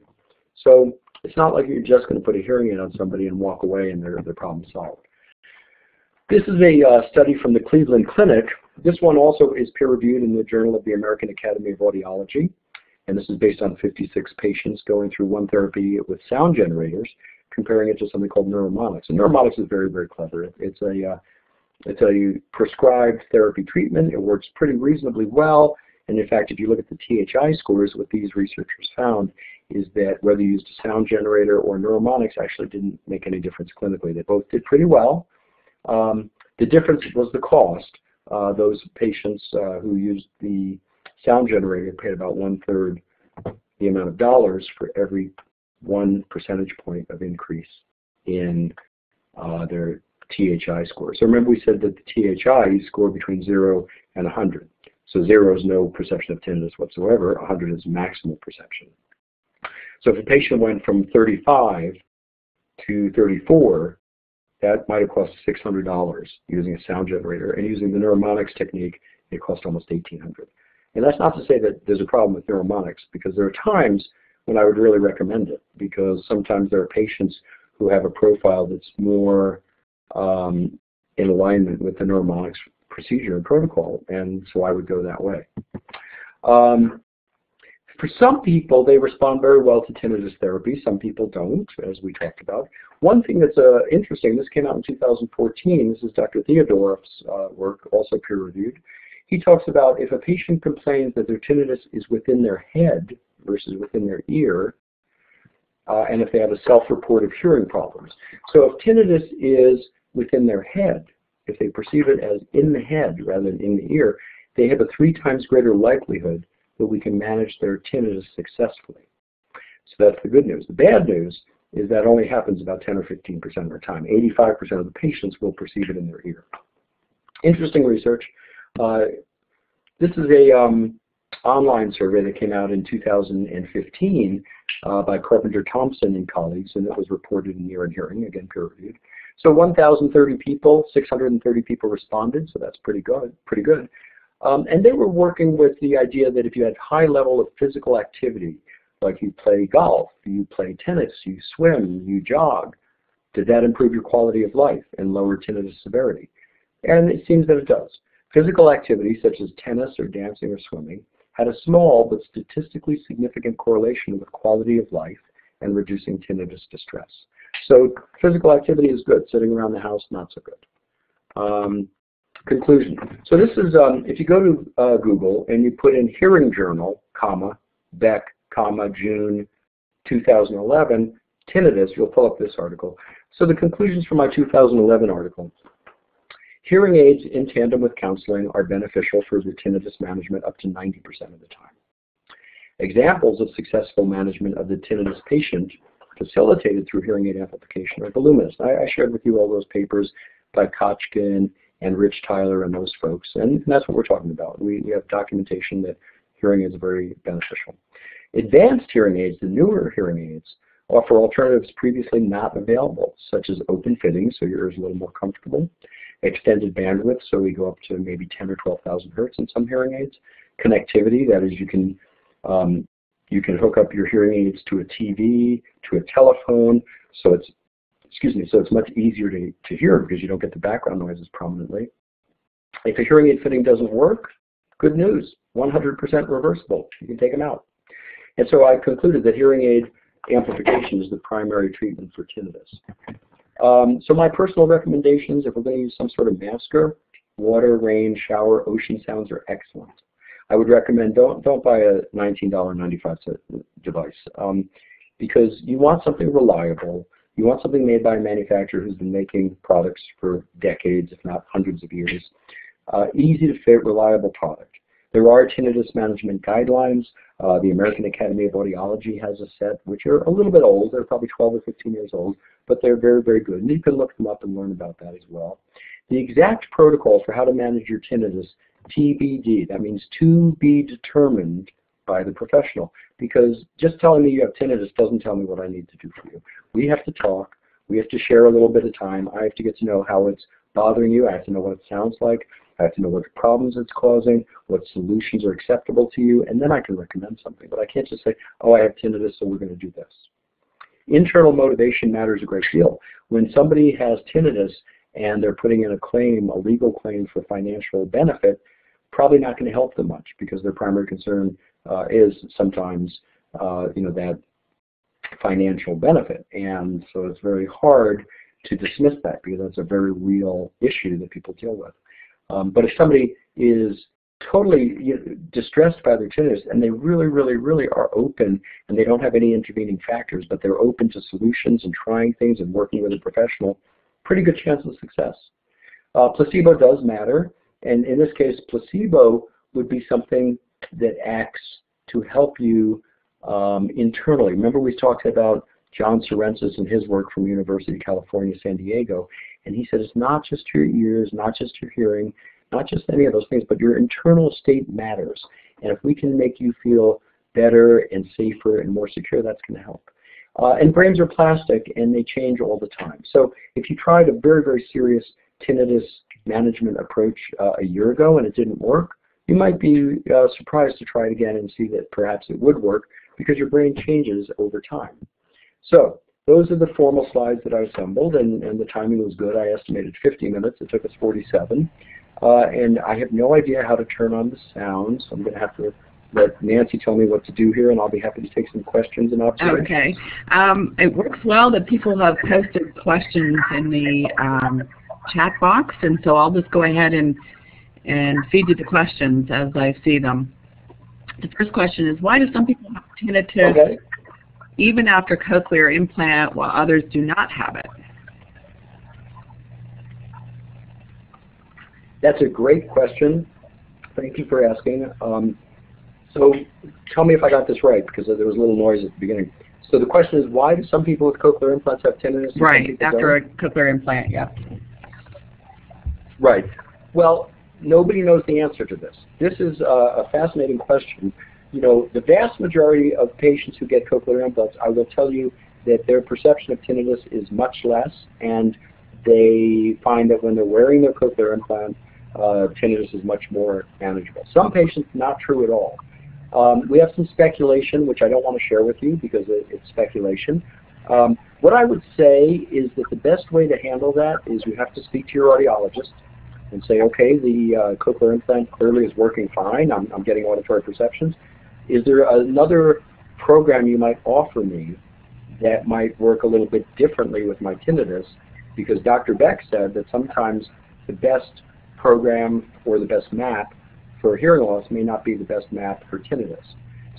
So it's not like you're just going to put a hearing aid on somebody and walk away and their, their problem solved. This is a uh, study from the Cleveland Clinic. This one also is peer-reviewed in the Journal of the American Academy of Audiology. And this is based on 56 patients going through one therapy with sound generators, comparing it to something called neuromonics. And neuromonics is very, very clever. It's a, uh, it's a prescribed therapy treatment. It works pretty reasonably well. And in fact, if you look at the THI scores, what these researchers found is that whether you used a sound generator or neuromonics actually didn't make any difference clinically. They both did pretty well. Um, the difference was the cost. Uh, those patients uh, who used the sound generator paid about one-third the amount of dollars for every one percentage point of increase in uh, their THI score. So remember we said that the THI score between 0 and 100. So 0 is no perception of tinnitus whatsoever, 100 is maximal perception. So if a patient went from 35 to 34, that might have cost $600 using a sound generator. And using the neuromonics technique, it cost almost 1,800. And that's not to say that there's a problem with neuromonics, because there are times when I would really recommend it, because sometimes there are patients who have a profile that's more um, in alignment with the neuromonics procedure and protocol, and so I would go that way. Um, for some people, they respond very well to tinnitus therapy. Some people don't, as we talked about. One thing that's uh, interesting, this came out in 2014, this is Dr. Theodoroff's uh, work, also peer-reviewed. He talks about if a patient complains that their tinnitus is within their head versus within their ear, uh, and if they have a self-report of hearing problems. So if tinnitus is within their head, if they perceive it as in the head rather than in the ear, they have a three times greater likelihood that we can manage their tinnitus successfully. So that's the good news. The bad news is that only happens about 10 or 15% of the time. 85% of the patients will perceive it in their ear. Interesting research. Uh, this is a um, online survey that came out in 2015 uh, by Carpenter Thompson and colleagues, and it was reported in Ear and Hearing, again peer-reviewed. So 1,030 people, 630 people responded, so that's pretty good. Pretty good. Um, and they were working with the idea that if you had high level of physical activity, like you play golf, you play tennis, you swim, you jog, did that improve your quality of life and lower tinnitus severity? And it seems that it does. Physical activity such as tennis or dancing or swimming had a small but statistically significant correlation with quality of life and reducing tinnitus distress. So physical activity is good. Sitting around the house, not so good. Um, conclusion. So this is, um, if you go to uh, Google and you put in hearing journal, comma, Beck, comma, June 2011, tinnitus, you'll pull up this article. So the conclusions from my 2011 article. Hearing aids in tandem with counseling are beneficial for the tinnitus management up to 90% of the time. Examples of successful management of the tinnitus patient facilitated through hearing aid amplification are voluminous. I, I shared with you all those papers by Kochkin and Rich Tyler and those folks. And, that's what we're talking about. We, we have documentation that hearing aids are very beneficial. Advanced hearing aids, the newer hearing aids, offer alternatives previously not available, such as open fitting, so your ear is a little more comfortable, extended bandwidth, so we go up to maybe 10 or 12,000 hertz in some hearing aids, connectivity, that is you can um, you can hook up your hearing aids to a TV, to a telephone, so it's excuse me, so it's much easier to, to hear because you don't get the background noises prominently. If a hearing aid fitting doesn't work, good news, 100% reversible. You can take them out. And so I concluded that hearing aid amplification is the primary treatment for tinnitus. Um, so my personal recommendations, if we're going to use some sort of masker, water, rain, shower, ocean sounds are excellent. I would recommend don't don't buy a $19.95 device um, because you want something reliable you want something made by a manufacturer who's been making products for decades, if not hundreds of years. Uh, easy to fit, reliable product. There are tinnitus management guidelines. Uh, the American Academy of Audiology has a set, which are a little bit old. They're probably 12 or 15 years old, but they're very, very good. And you can look them up and learn about that as well. The exact protocol for how to manage your tinnitus, TBD, that means to be determined by the professional. Because just telling me you have tinnitus doesn't tell me what I need to do for you. We have to talk. We have to share a little bit of time. I have to get to know how it's bothering you. I have to know what it sounds like. I have to know what problems it's causing, what solutions are acceptable to you, and then I can recommend something. But I can't just say, oh, I have tinnitus, so we're going to do this. Internal motivation matters a great deal. When somebody has tinnitus and they're putting in a claim, a legal claim for financial benefit, probably not going to help them much because their primary concern is sometimes uh, you know that financial benefit, and so it's very hard to dismiss that because that's a very real issue that people deal with. Um, but if somebody is totally you know, distressed by their tinnitus and they really, really, really are open and they don't have any intervening factors, but they're open to solutions and trying things and working with a professional, pretty good chance of success. Uh, placebo does matter, and in this case, placebo would be something that acts to help you um, internally. Remember we talked about John Sorensis and his work from University of California, San Diego, and he said it's not just your ears, not just your hearing, not just any of those things, but your internal state matters. And if we can make you feel better and safer and more secure, that's going to help. Uh, and brains are plastic and they change all the time. So if you tried a very, very serious tinnitus management approach uh, a year ago and it didn't work, you might be uh, surprised to try it again and see that perhaps it would work because your brain changes over time. So those are the formal slides that I assembled, and, and the timing was good. I estimated 50 minutes. It took us 47. Uh, and I have no idea how to turn on the sound, so I'm going to have to let Nancy tell me what to do here, and I'll be happy to take some questions and observations. Okay. Um, it works well that people have posted questions in the um, chat box, and so I'll just go ahead and, and feed you the questions as I see them. The first question is, why do some people have tinnitus okay. even after cochlear implant while others do not have it? That's a great question. Thank you for asking. Um, so tell me if I got this right, because there was a little noise at the beginning. So the question is, why do some people with cochlear implants have tinnitus? Right, after don't? a cochlear implant, yeah. Right. Well, nobody knows the answer to this. This is a fascinating question. You know, the vast majority of patients who get cochlear implants, I will tell you that their perception of tinnitus is much less, and they find that when they're wearing their cochlear implant, uh, tinnitus is much more manageable. Some patients, not true at all. Um, we have some speculation, which I don't want to share with you because it, it's speculation. Um, what I would say is that the best way to handle that is you have to speak to your audiologist and say, okay, the uh, cochlear implant clearly is working fine. I'm, I'm getting auditory perceptions. Is there another program you might offer me that might work a little bit differently with my tinnitus? Because Dr. Beck said that sometimes the best program or the best map for hearing loss may not be the best map for tinnitus.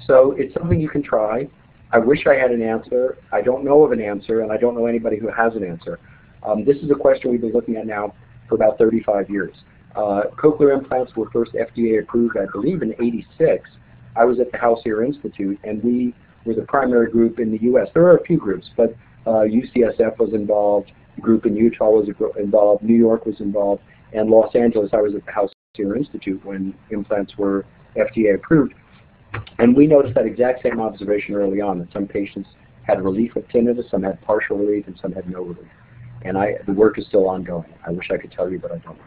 So it's something you can try. I wish I had an answer. I don't know of an answer, and I don't know anybody who has an answer. Um, this is a question we've been looking at now for about 35 years. Uh, cochlear implants were first FDA approved, I believe, in 86. I was at the House Ear Institute, and we were the primary group in the U.S. There are a few groups, but uh, UCSF was involved, a group in Utah was involved, New York was involved, and Los Angeles, I was at the House Ear Institute when implants were FDA approved. And we noticed that exact same observation early on, that some patients had relief of tinnitus, some had partial relief, and some had no relief. And I, the work is still ongoing. I wish I could tell you, but I don't know.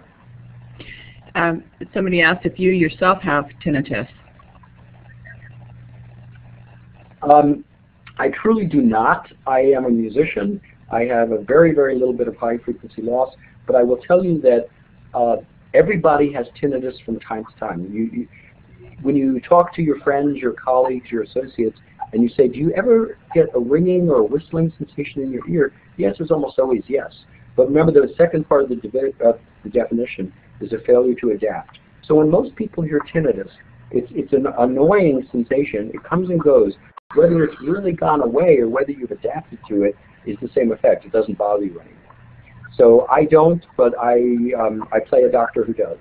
Um, somebody asked if you yourself have tinnitus. Um, I truly do not. I am a musician. I have a very, very little bit of high frequency loss, but I will tell you that uh, everybody has tinnitus from time to time. You, you, when you talk to your friends, your colleagues, your associates, and you say, do you ever get a ringing or a whistling sensation in your ear? The answer is almost always yes. But remember the second part of the, uh, the definition is a failure to adapt. So when most people hear tinnitus, it's, it's an annoying sensation. It comes and goes. Whether it's really gone away or whether you've adapted to it is the same effect. It doesn't bother you anymore. So I don't, but I, um, I play a doctor who does.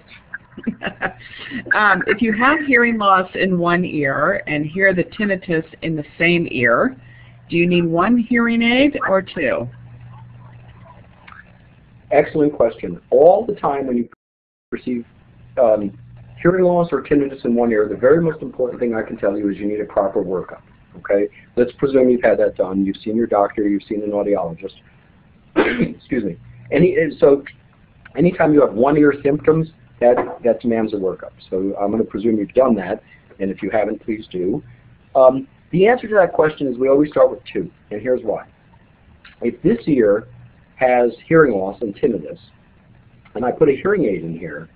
um, if you have hearing loss in one ear and hear the tinnitus in the same ear, do you need one hearing aid or two? Excellent question. All the time when you receive um, hearing loss or tinnitus in one ear, the very most important thing I can tell you is you need a proper workup. Okay, let's presume you've had that done. You've seen your doctor. You've seen an audiologist. Excuse me. Any so, anytime you have one ear symptoms, that that demands a workup. So I'm going to presume you've done that, and if you haven't, please do. Um, the answer to that question is we always start with two, and here's why. If this ear has hearing loss and tinnitus, and I put a hearing aid in here,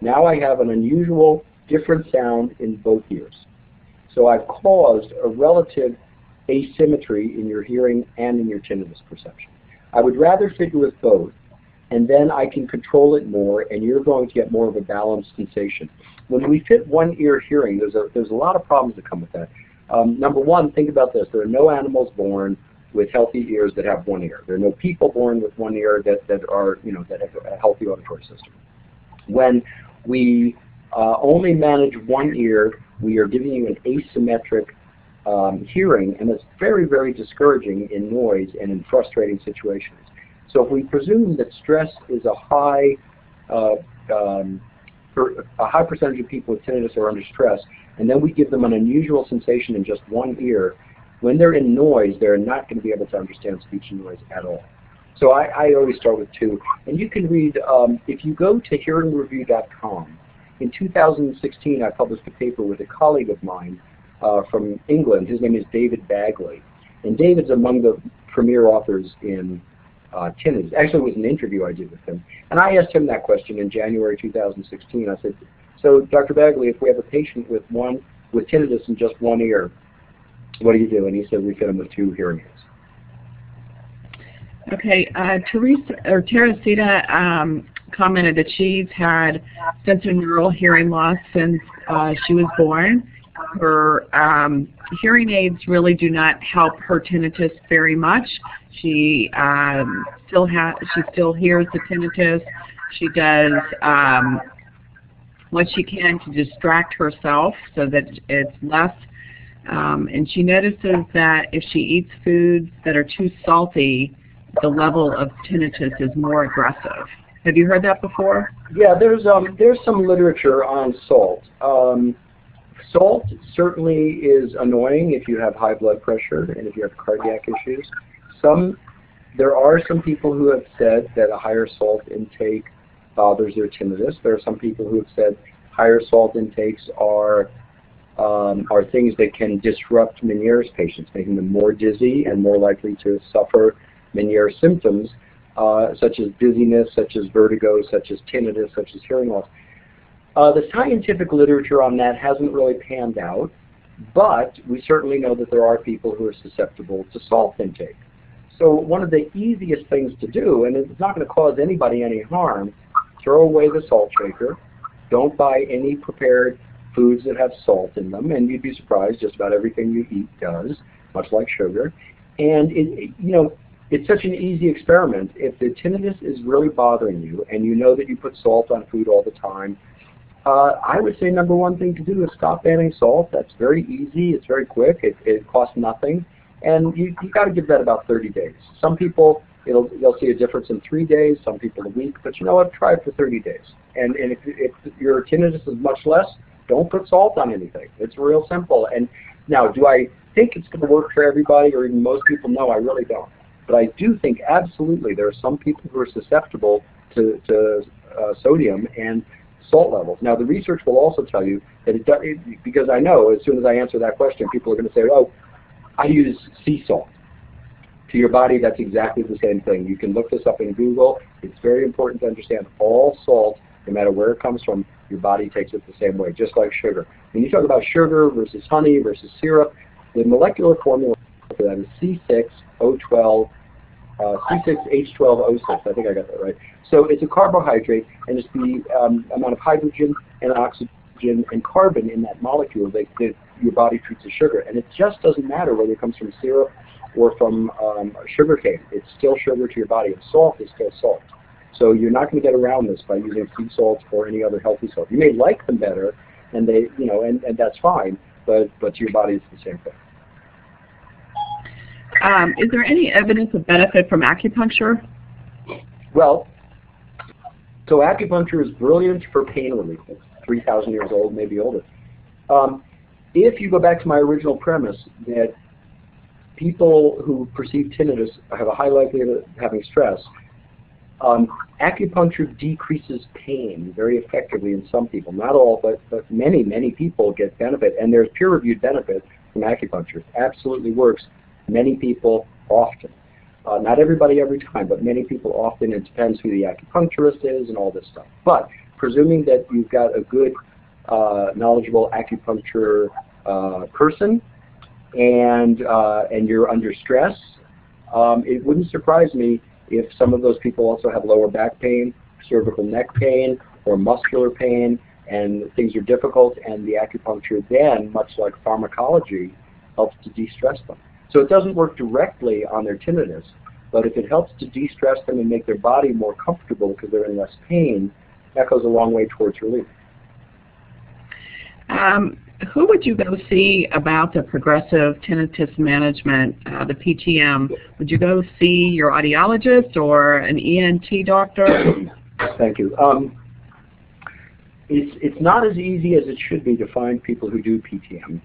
now I have an unusual different sound in both ears. So I've caused a relative asymmetry in your hearing and in your tinnitus perception. I would rather fit you with both, and then I can control it more, and you're going to get more of a balanced sensation. When we fit one ear hearing, there's a, there's a lot of problems that come with that. Um, number one, think about this. There are no animals born with healthy ears that have one ear. There are no people born with one ear that, that are, you know, that have a healthy auditory system. When we uh, only manage one ear, we are giving you an asymmetric um, hearing, and it's very, very discouraging in noise and in frustrating situations. So if we presume that stress is a high, uh, um, a high percentage of people with tinnitus are under stress, and then we give them an unusual sensation in just one ear, when they're in noise, they're not going to be able to understand speech and noise at all. So I, I always start with two. And you can read, um, if you go to hearingreview.com, in 2016 I published a paper with a colleague of mine uh, from England. His name is David Baguley. And David's among the premier authors in uh, tinnitus. Actually, it was an interview I did with him. And I asked him that question in January 2016. I said, so Dr. Baguley, if we have a patient with one with tinnitus in just one ear, what do you do? And he said we fit him with two hearing aids. Okay, uh, Teresa or Teresita um, commented that she's had sensorineural hearing loss since uh, she was born. Her um, hearing aids really do not help her tinnitus very much. She um, still has, she still hears the tinnitus. She does um, what she can to distract herself so that it's less. Um, and she notices that if she eats foods that are too salty, the level of tinnitus is more aggressive. Have you heard that before? Yeah, there's um, there's some literature on salt. Um, salt certainly is annoying if you have high blood pressure and if you have cardiac issues. Some there are some people who have said that a higher salt intake bothers their tinnitus. There are some people who have said higher salt intakes are um, are things that can disrupt Meniere's patients, making them more dizzy and more likely to suffer Meniere symptoms, uh, such as dizziness, such as vertigo, such as tinnitus, such as hearing loss. Uh, the scientific literature on that hasn't really panned out, but we certainly know that there are people who are susceptible to salt intake. So one of the easiest things to do, and it's not going to cause anybody any harm, throw away the salt shaker. Don't buy any prepared foods that have salt in them, and you'd be surprised just about everything you eat does, much like sugar. And it, you know, it's such an easy experiment. If the tinnitus is really bothering you, and you know that you put salt on food all the time, uh, I would say number one thing to do is stop adding salt. That's very easy. It's very quick. It, it costs nothing, and you you got to give that about 30 days. Some people it'll they'll see a difference in three days. Some people a week. But you know what? Try it for 30 days. And and if, if your tinnitus is much less, don't put salt on anything. It's real simple. And now, do I think it's going to work for everybody or even most people? No, I really don't. But I do think absolutely there are some people who are susceptible to, to uh, sodium and salt levels. Now, the research will also tell you that it, does, because I know as soon as I answer that question, people are going to say, oh, I use sea salt. To your body, that's exactly the same thing. You can look this up in Google. It's very important to understand all salt, no matter where it comes from, your body takes it the same way, just like sugar. When you talk about sugar versus honey versus syrup, the molecular formula for that is C6O12, uh, C6H12O6. I think I got that right. So it's a carbohydrate, and it's the um, amount of hydrogen and oxygen and carbon in that molecule that, that your body treats as sugar. And it just doesn't matter whether it comes from syrup or from um, sugar cane. It's still sugar to your body, and salt is still salt. So you're not going to get around this by using sea salts or any other healthy salt. You may like them better, and they, you know, and, and that's fine, but but to your body it's the same thing. Um, is there any evidence of benefit from acupuncture? Well, so acupuncture is brilliant for pain relief. It's 3,000 years old, maybe older. Um, if you go back to my original premise that people who perceive tinnitus have a high likelihood of having stress, um, acupuncture decreases pain very effectively in some people. Not all, but, but many, many people get benefit, and there's peer-reviewed benefit from acupuncture. It absolutely works. Many people often. Uh, not everybody every time, but many people often. It depends who the acupuncturist is and all this stuff. But presuming that you've got a good, uh, knowledgeable acupuncture uh, person, and uh, and you're under stress, um, it wouldn't surprise me if some of those people also have lower back pain, cervical neck pain, or muscular pain, and things are difficult, and the acupuncture then, much like pharmacology, helps to de-stress them. So it doesn't work directly on their tinnitus, but if it helps to de-stress them and make their body more comfortable because they're in less pain, that goes a long way towards relief. Um, who would you go see about the progressive tinnitus management, uh, the PTM? Would you go see your audiologist or an ENT doctor? Thank you. Um, it's, it's not as easy as it should be to find people who do PTM.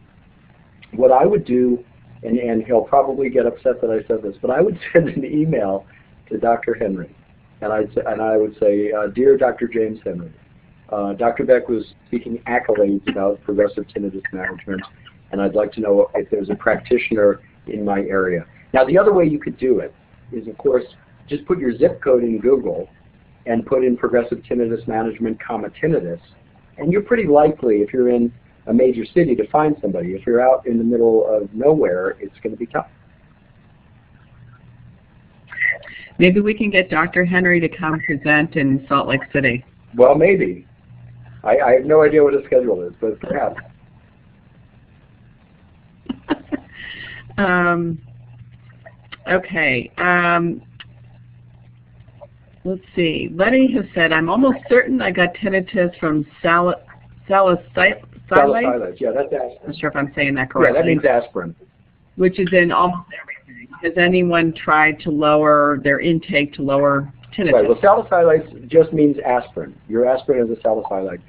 What I would do, and, and he'll probably get upset that I said this, but I would send an email to Dr. Henry. And, I'd, and I would say, uh, Dear Dr. James Henry, uh, Dr. Beck was speaking accolades about progressive tinnitus management, and I'd like to know if there's a practitioner in my area. Now, the other way you could do it is, of course, just put your zip code in Google and put in progressive tinnitus management, comma, tinnitus, and you're pretty likely, if you're in a major city, to find somebody. If you're out in the middle of nowhere, it's going to be tough. Maybe we can get Dr. Henry to come present in Salt Lake City. Well, maybe. I, I have no idea what his schedule is, but perhaps. um, okay. Um, let's see. Letty has said, I'm almost certain I got tinnitus from sal salicylate. Salicylate, yeah, that's aspirin. I'm not sure if I'm saying that correctly. Yeah, that means aspirin. Which is in almost everything. Has anyone tried to lower their intake to lower tinnitus? Right, well salicylate just means aspirin. Your aspirin is a salicylate.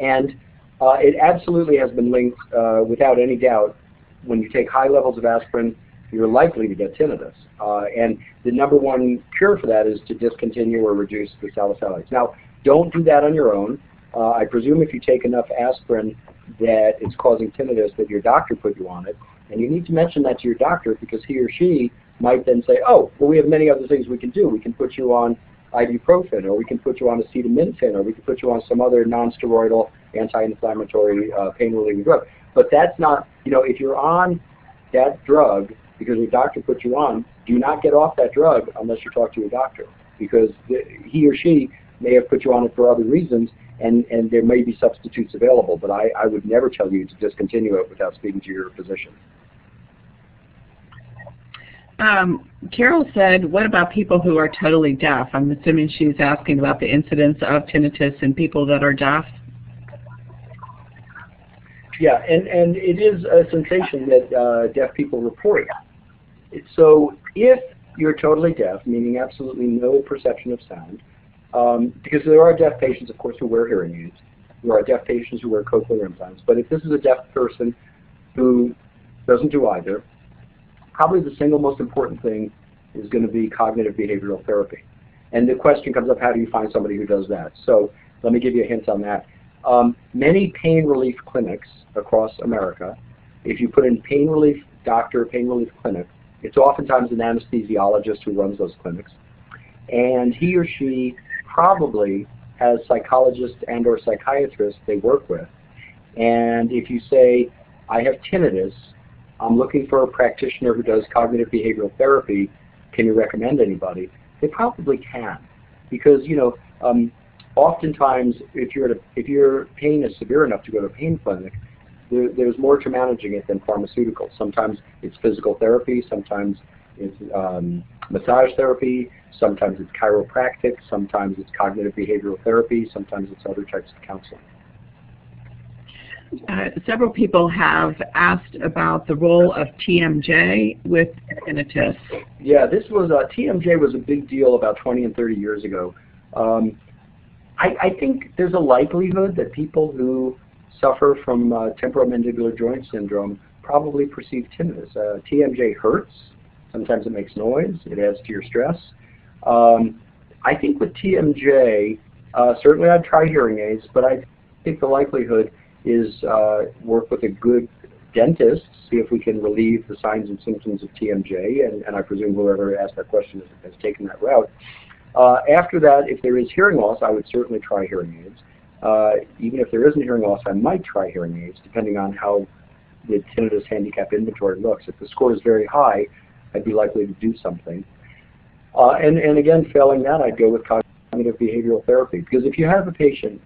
And uh, it absolutely has been linked, uh, without any doubt, when you take high levels of aspirin, you're likely to get tinnitus. Uh, and the number one cure for that is to discontinue or reduce the salicylates. Now, don't do that on your own. Uh, I presume if you take enough aspirin that it's causing tinnitus that your doctor put you on it. And you need to mention that to your doctor because he or she might then say, oh, well, we have many other things we can do. We can put you on ibuprofen, or we can put you on acetaminophen, or we can put you on some other non-steroidal anti-inflammatory uh, pain-relieving drug. But that's not, you know, if you're on that drug because your doctor put you on, do not get off that drug unless you talk to your doctor because he or she may have put you on it for other reasons and, and there may be substitutes available, but I, I would never tell you to discontinue it without speaking to your physician. Um, Carol said, what about people who are totally deaf? I'm assuming she's asking about the incidence of tinnitus in people that are deaf. Yeah, and, and it is a sensation that uh, deaf people report. So if you're totally deaf, meaning absolutely no perception of sound, um, because there are deaf patients, of course, who wear hearing aids. There are deaf patients who wear cochlear implants. But if this is a deaf person who doesn't do either, probably the single most important thing is going to be cognitive behavioral therapy. And the question comes up, how do you find somebody who does that? So let me give you a hint on that. Um, many pain relief clinics across America, if you put in pain relief doctor, pain relief clinic, it's oftentimes an anesthesiologist who runs those clinics. And he or she probably has psychologists and or psychiatrists they work with. And if you say, I have tinnitus, I'm looking for a practitioner who does cognitive behavioral therapy. Can you recommend anybody? They probably can, because you know, um, oftentimes if you're a, if your pain is severe enough to go to a pain clinic, there, there's more to managing it than pharmaceuticals. Sometimes it's physical therapy, sometimes it's um, massage therapy, sometimes it's chiropractic, sometimes it's cognitive behavioral therapy, sometimes it's other types of counseling. Uh, several people have asked about the role of TMJ with tinnitus. Yeah, this was uh, TMJ was a big deal about 20 and 30 years ago. Um, I, I think there's a likelihood that people who suffer from uh, temporomandibular joint syndrome probably perceive tinnitus. Uh, TMJ hurts. Sometimes it makes noise. It adds to your stress. Um, I think with TMJ, uh, certainly I'd try hearing aids, but I think the likelihood is uh, work with a good dentist, see if we can relieve the signs and symptoms of TMJ, and, and I presume whoever asked that question has, has taken that route. Uh, after that, if there is hearing loss, I would certainly try hearing aids. Uh, even if there isn't hearing loss, I might try hearing aids, depending on how the tinnitus handicap inventory looks. If the score is very high, I'd be likely to do something. Uh, and, and again, failing that, I'd go with cognitive behavioral therapy. Because if you have a patient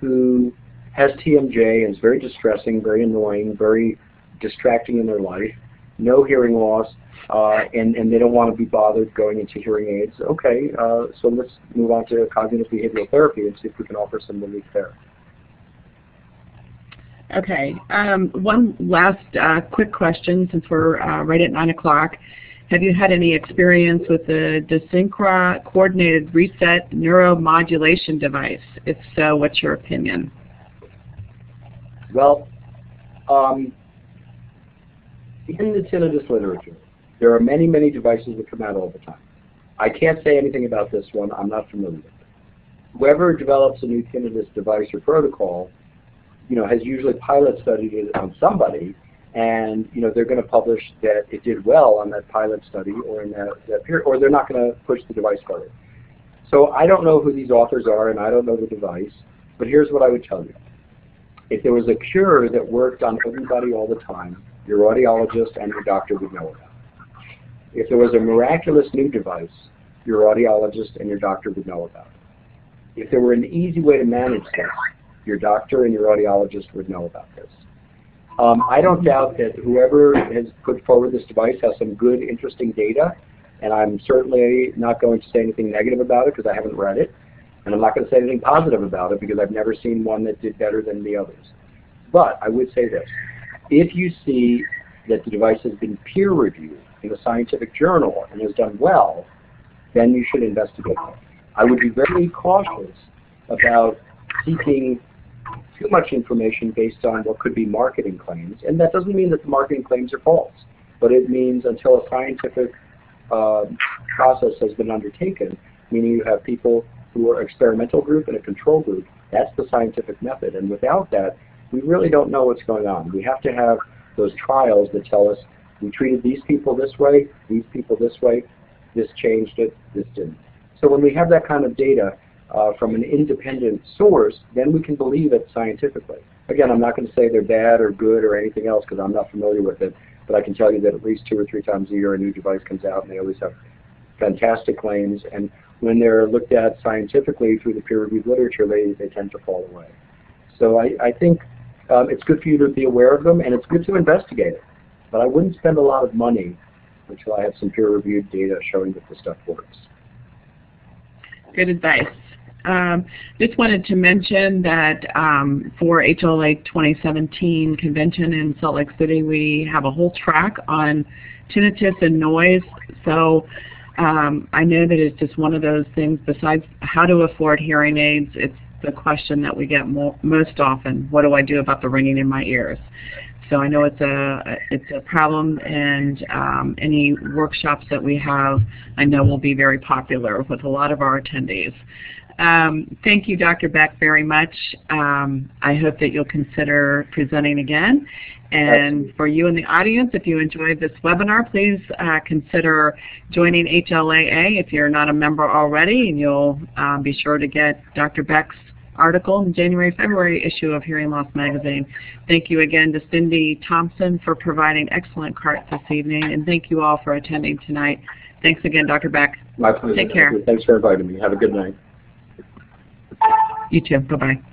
who has TMJ and is very distressing, very annoying, very distracting in their life, no hearing loss, uh, and, and they don't want to be bothered going into hearing aids, okay, uh, so let's move on to cognitive behavioral therapy and see if we can offer some relief there. Okay. Um, one last uh, quick question since we're uh, right at 9 o'clock. Have you had any experience with the Desyncra Coordinated Reset Neuromodulation Device? If so, what's your opinion? Well, um, in the tinnitus literature, there are many, many devices that come out all the time. I can't say anything about this one. I'm not familiar with it. Whoever develops a new tinnitus device or protocol you know, has usually pilot studied it on somebody, and you know they're going to publish that it did well on that pilot study or in that, that period, or they're not going to push the device forward. So I don't know who these authors are, and I don't know the device, but here's what I would tell you. If there was a cure that worked on everybody all the time, your audiologist and your doctor would know about it. If there was a miraculous new device, your audiologist and your doctor would know about it. If there were an easy way to manage this, your doctor and your audiologist would know about this. Um, I don't doubt that whoever has put forward this device has some good, interesting data, and I'm certainly not going to say anything negative about it because I haven't read it, and I'm not going to say anything positive about it because I've never seen one that did better than the others. But I would say this. If you see that the device has been peer-reviewed in a scientific journal and has done well, then you should investigate it. I would be very cautious about seeking too much information based on what could be marketing claims. And that doesn't mean that the marketing claims are false, but it means until a scientific uh, process has been undertaken, meaning you have people who are experimental group and a control group, that's the scientific method. And without that, we really don't know what's going on. We have to have those trials that tell us we treated these people this way, these people this way, this changed it, this didn't. So when we have that kind of data, uh, from an independent source, then we can believe it scientifically. Again, I'm not going to say they're bad or good or anything else because I'm not familiar with it, but I can tell you that at least two or three times a year a new device comes out and they always have fantastic claims. And when they're looked at scientifically through the peer-reviewed literature, they, they tend to fall away. So I, I think um, it's good for you to be aware of them and it's good to investigate it. But I wouldn't spend a lot of money until I have some peer-reviewed data showing that the stuff works. Good advice. Um, just wanted to mention that um, for HLAA 2017 convention in Salt Lake City, we have a whole track on tinnitus and noise. So um, I know that it's just one of those things. Besides how to afford hearing aids, it's the question that we get mo most often. What do I do about the ringing in my ears? So I know it's a it's a problem, and um, any workshops that we have, I know will be very popular with a lot of our attendees. Um, thank you, Dr. Beck, very much. Um, I hope that you'll consider presenting again. And for you in the audience, if you enjoyed this webinar, please uh, consider joining HLAA if you're not a member already, and you'll um, be sure to get Dr. Beck's article in the January-February issue of Hearing Loss Magazine. Thank you again to Cindy Thompson for providing excellent carts this evening, and thank you all for attending tonight. Thanks again, Dr. Beck. My pleasure. Take care. Thanks for inviting me. Have a good night. You too. Bye-bye.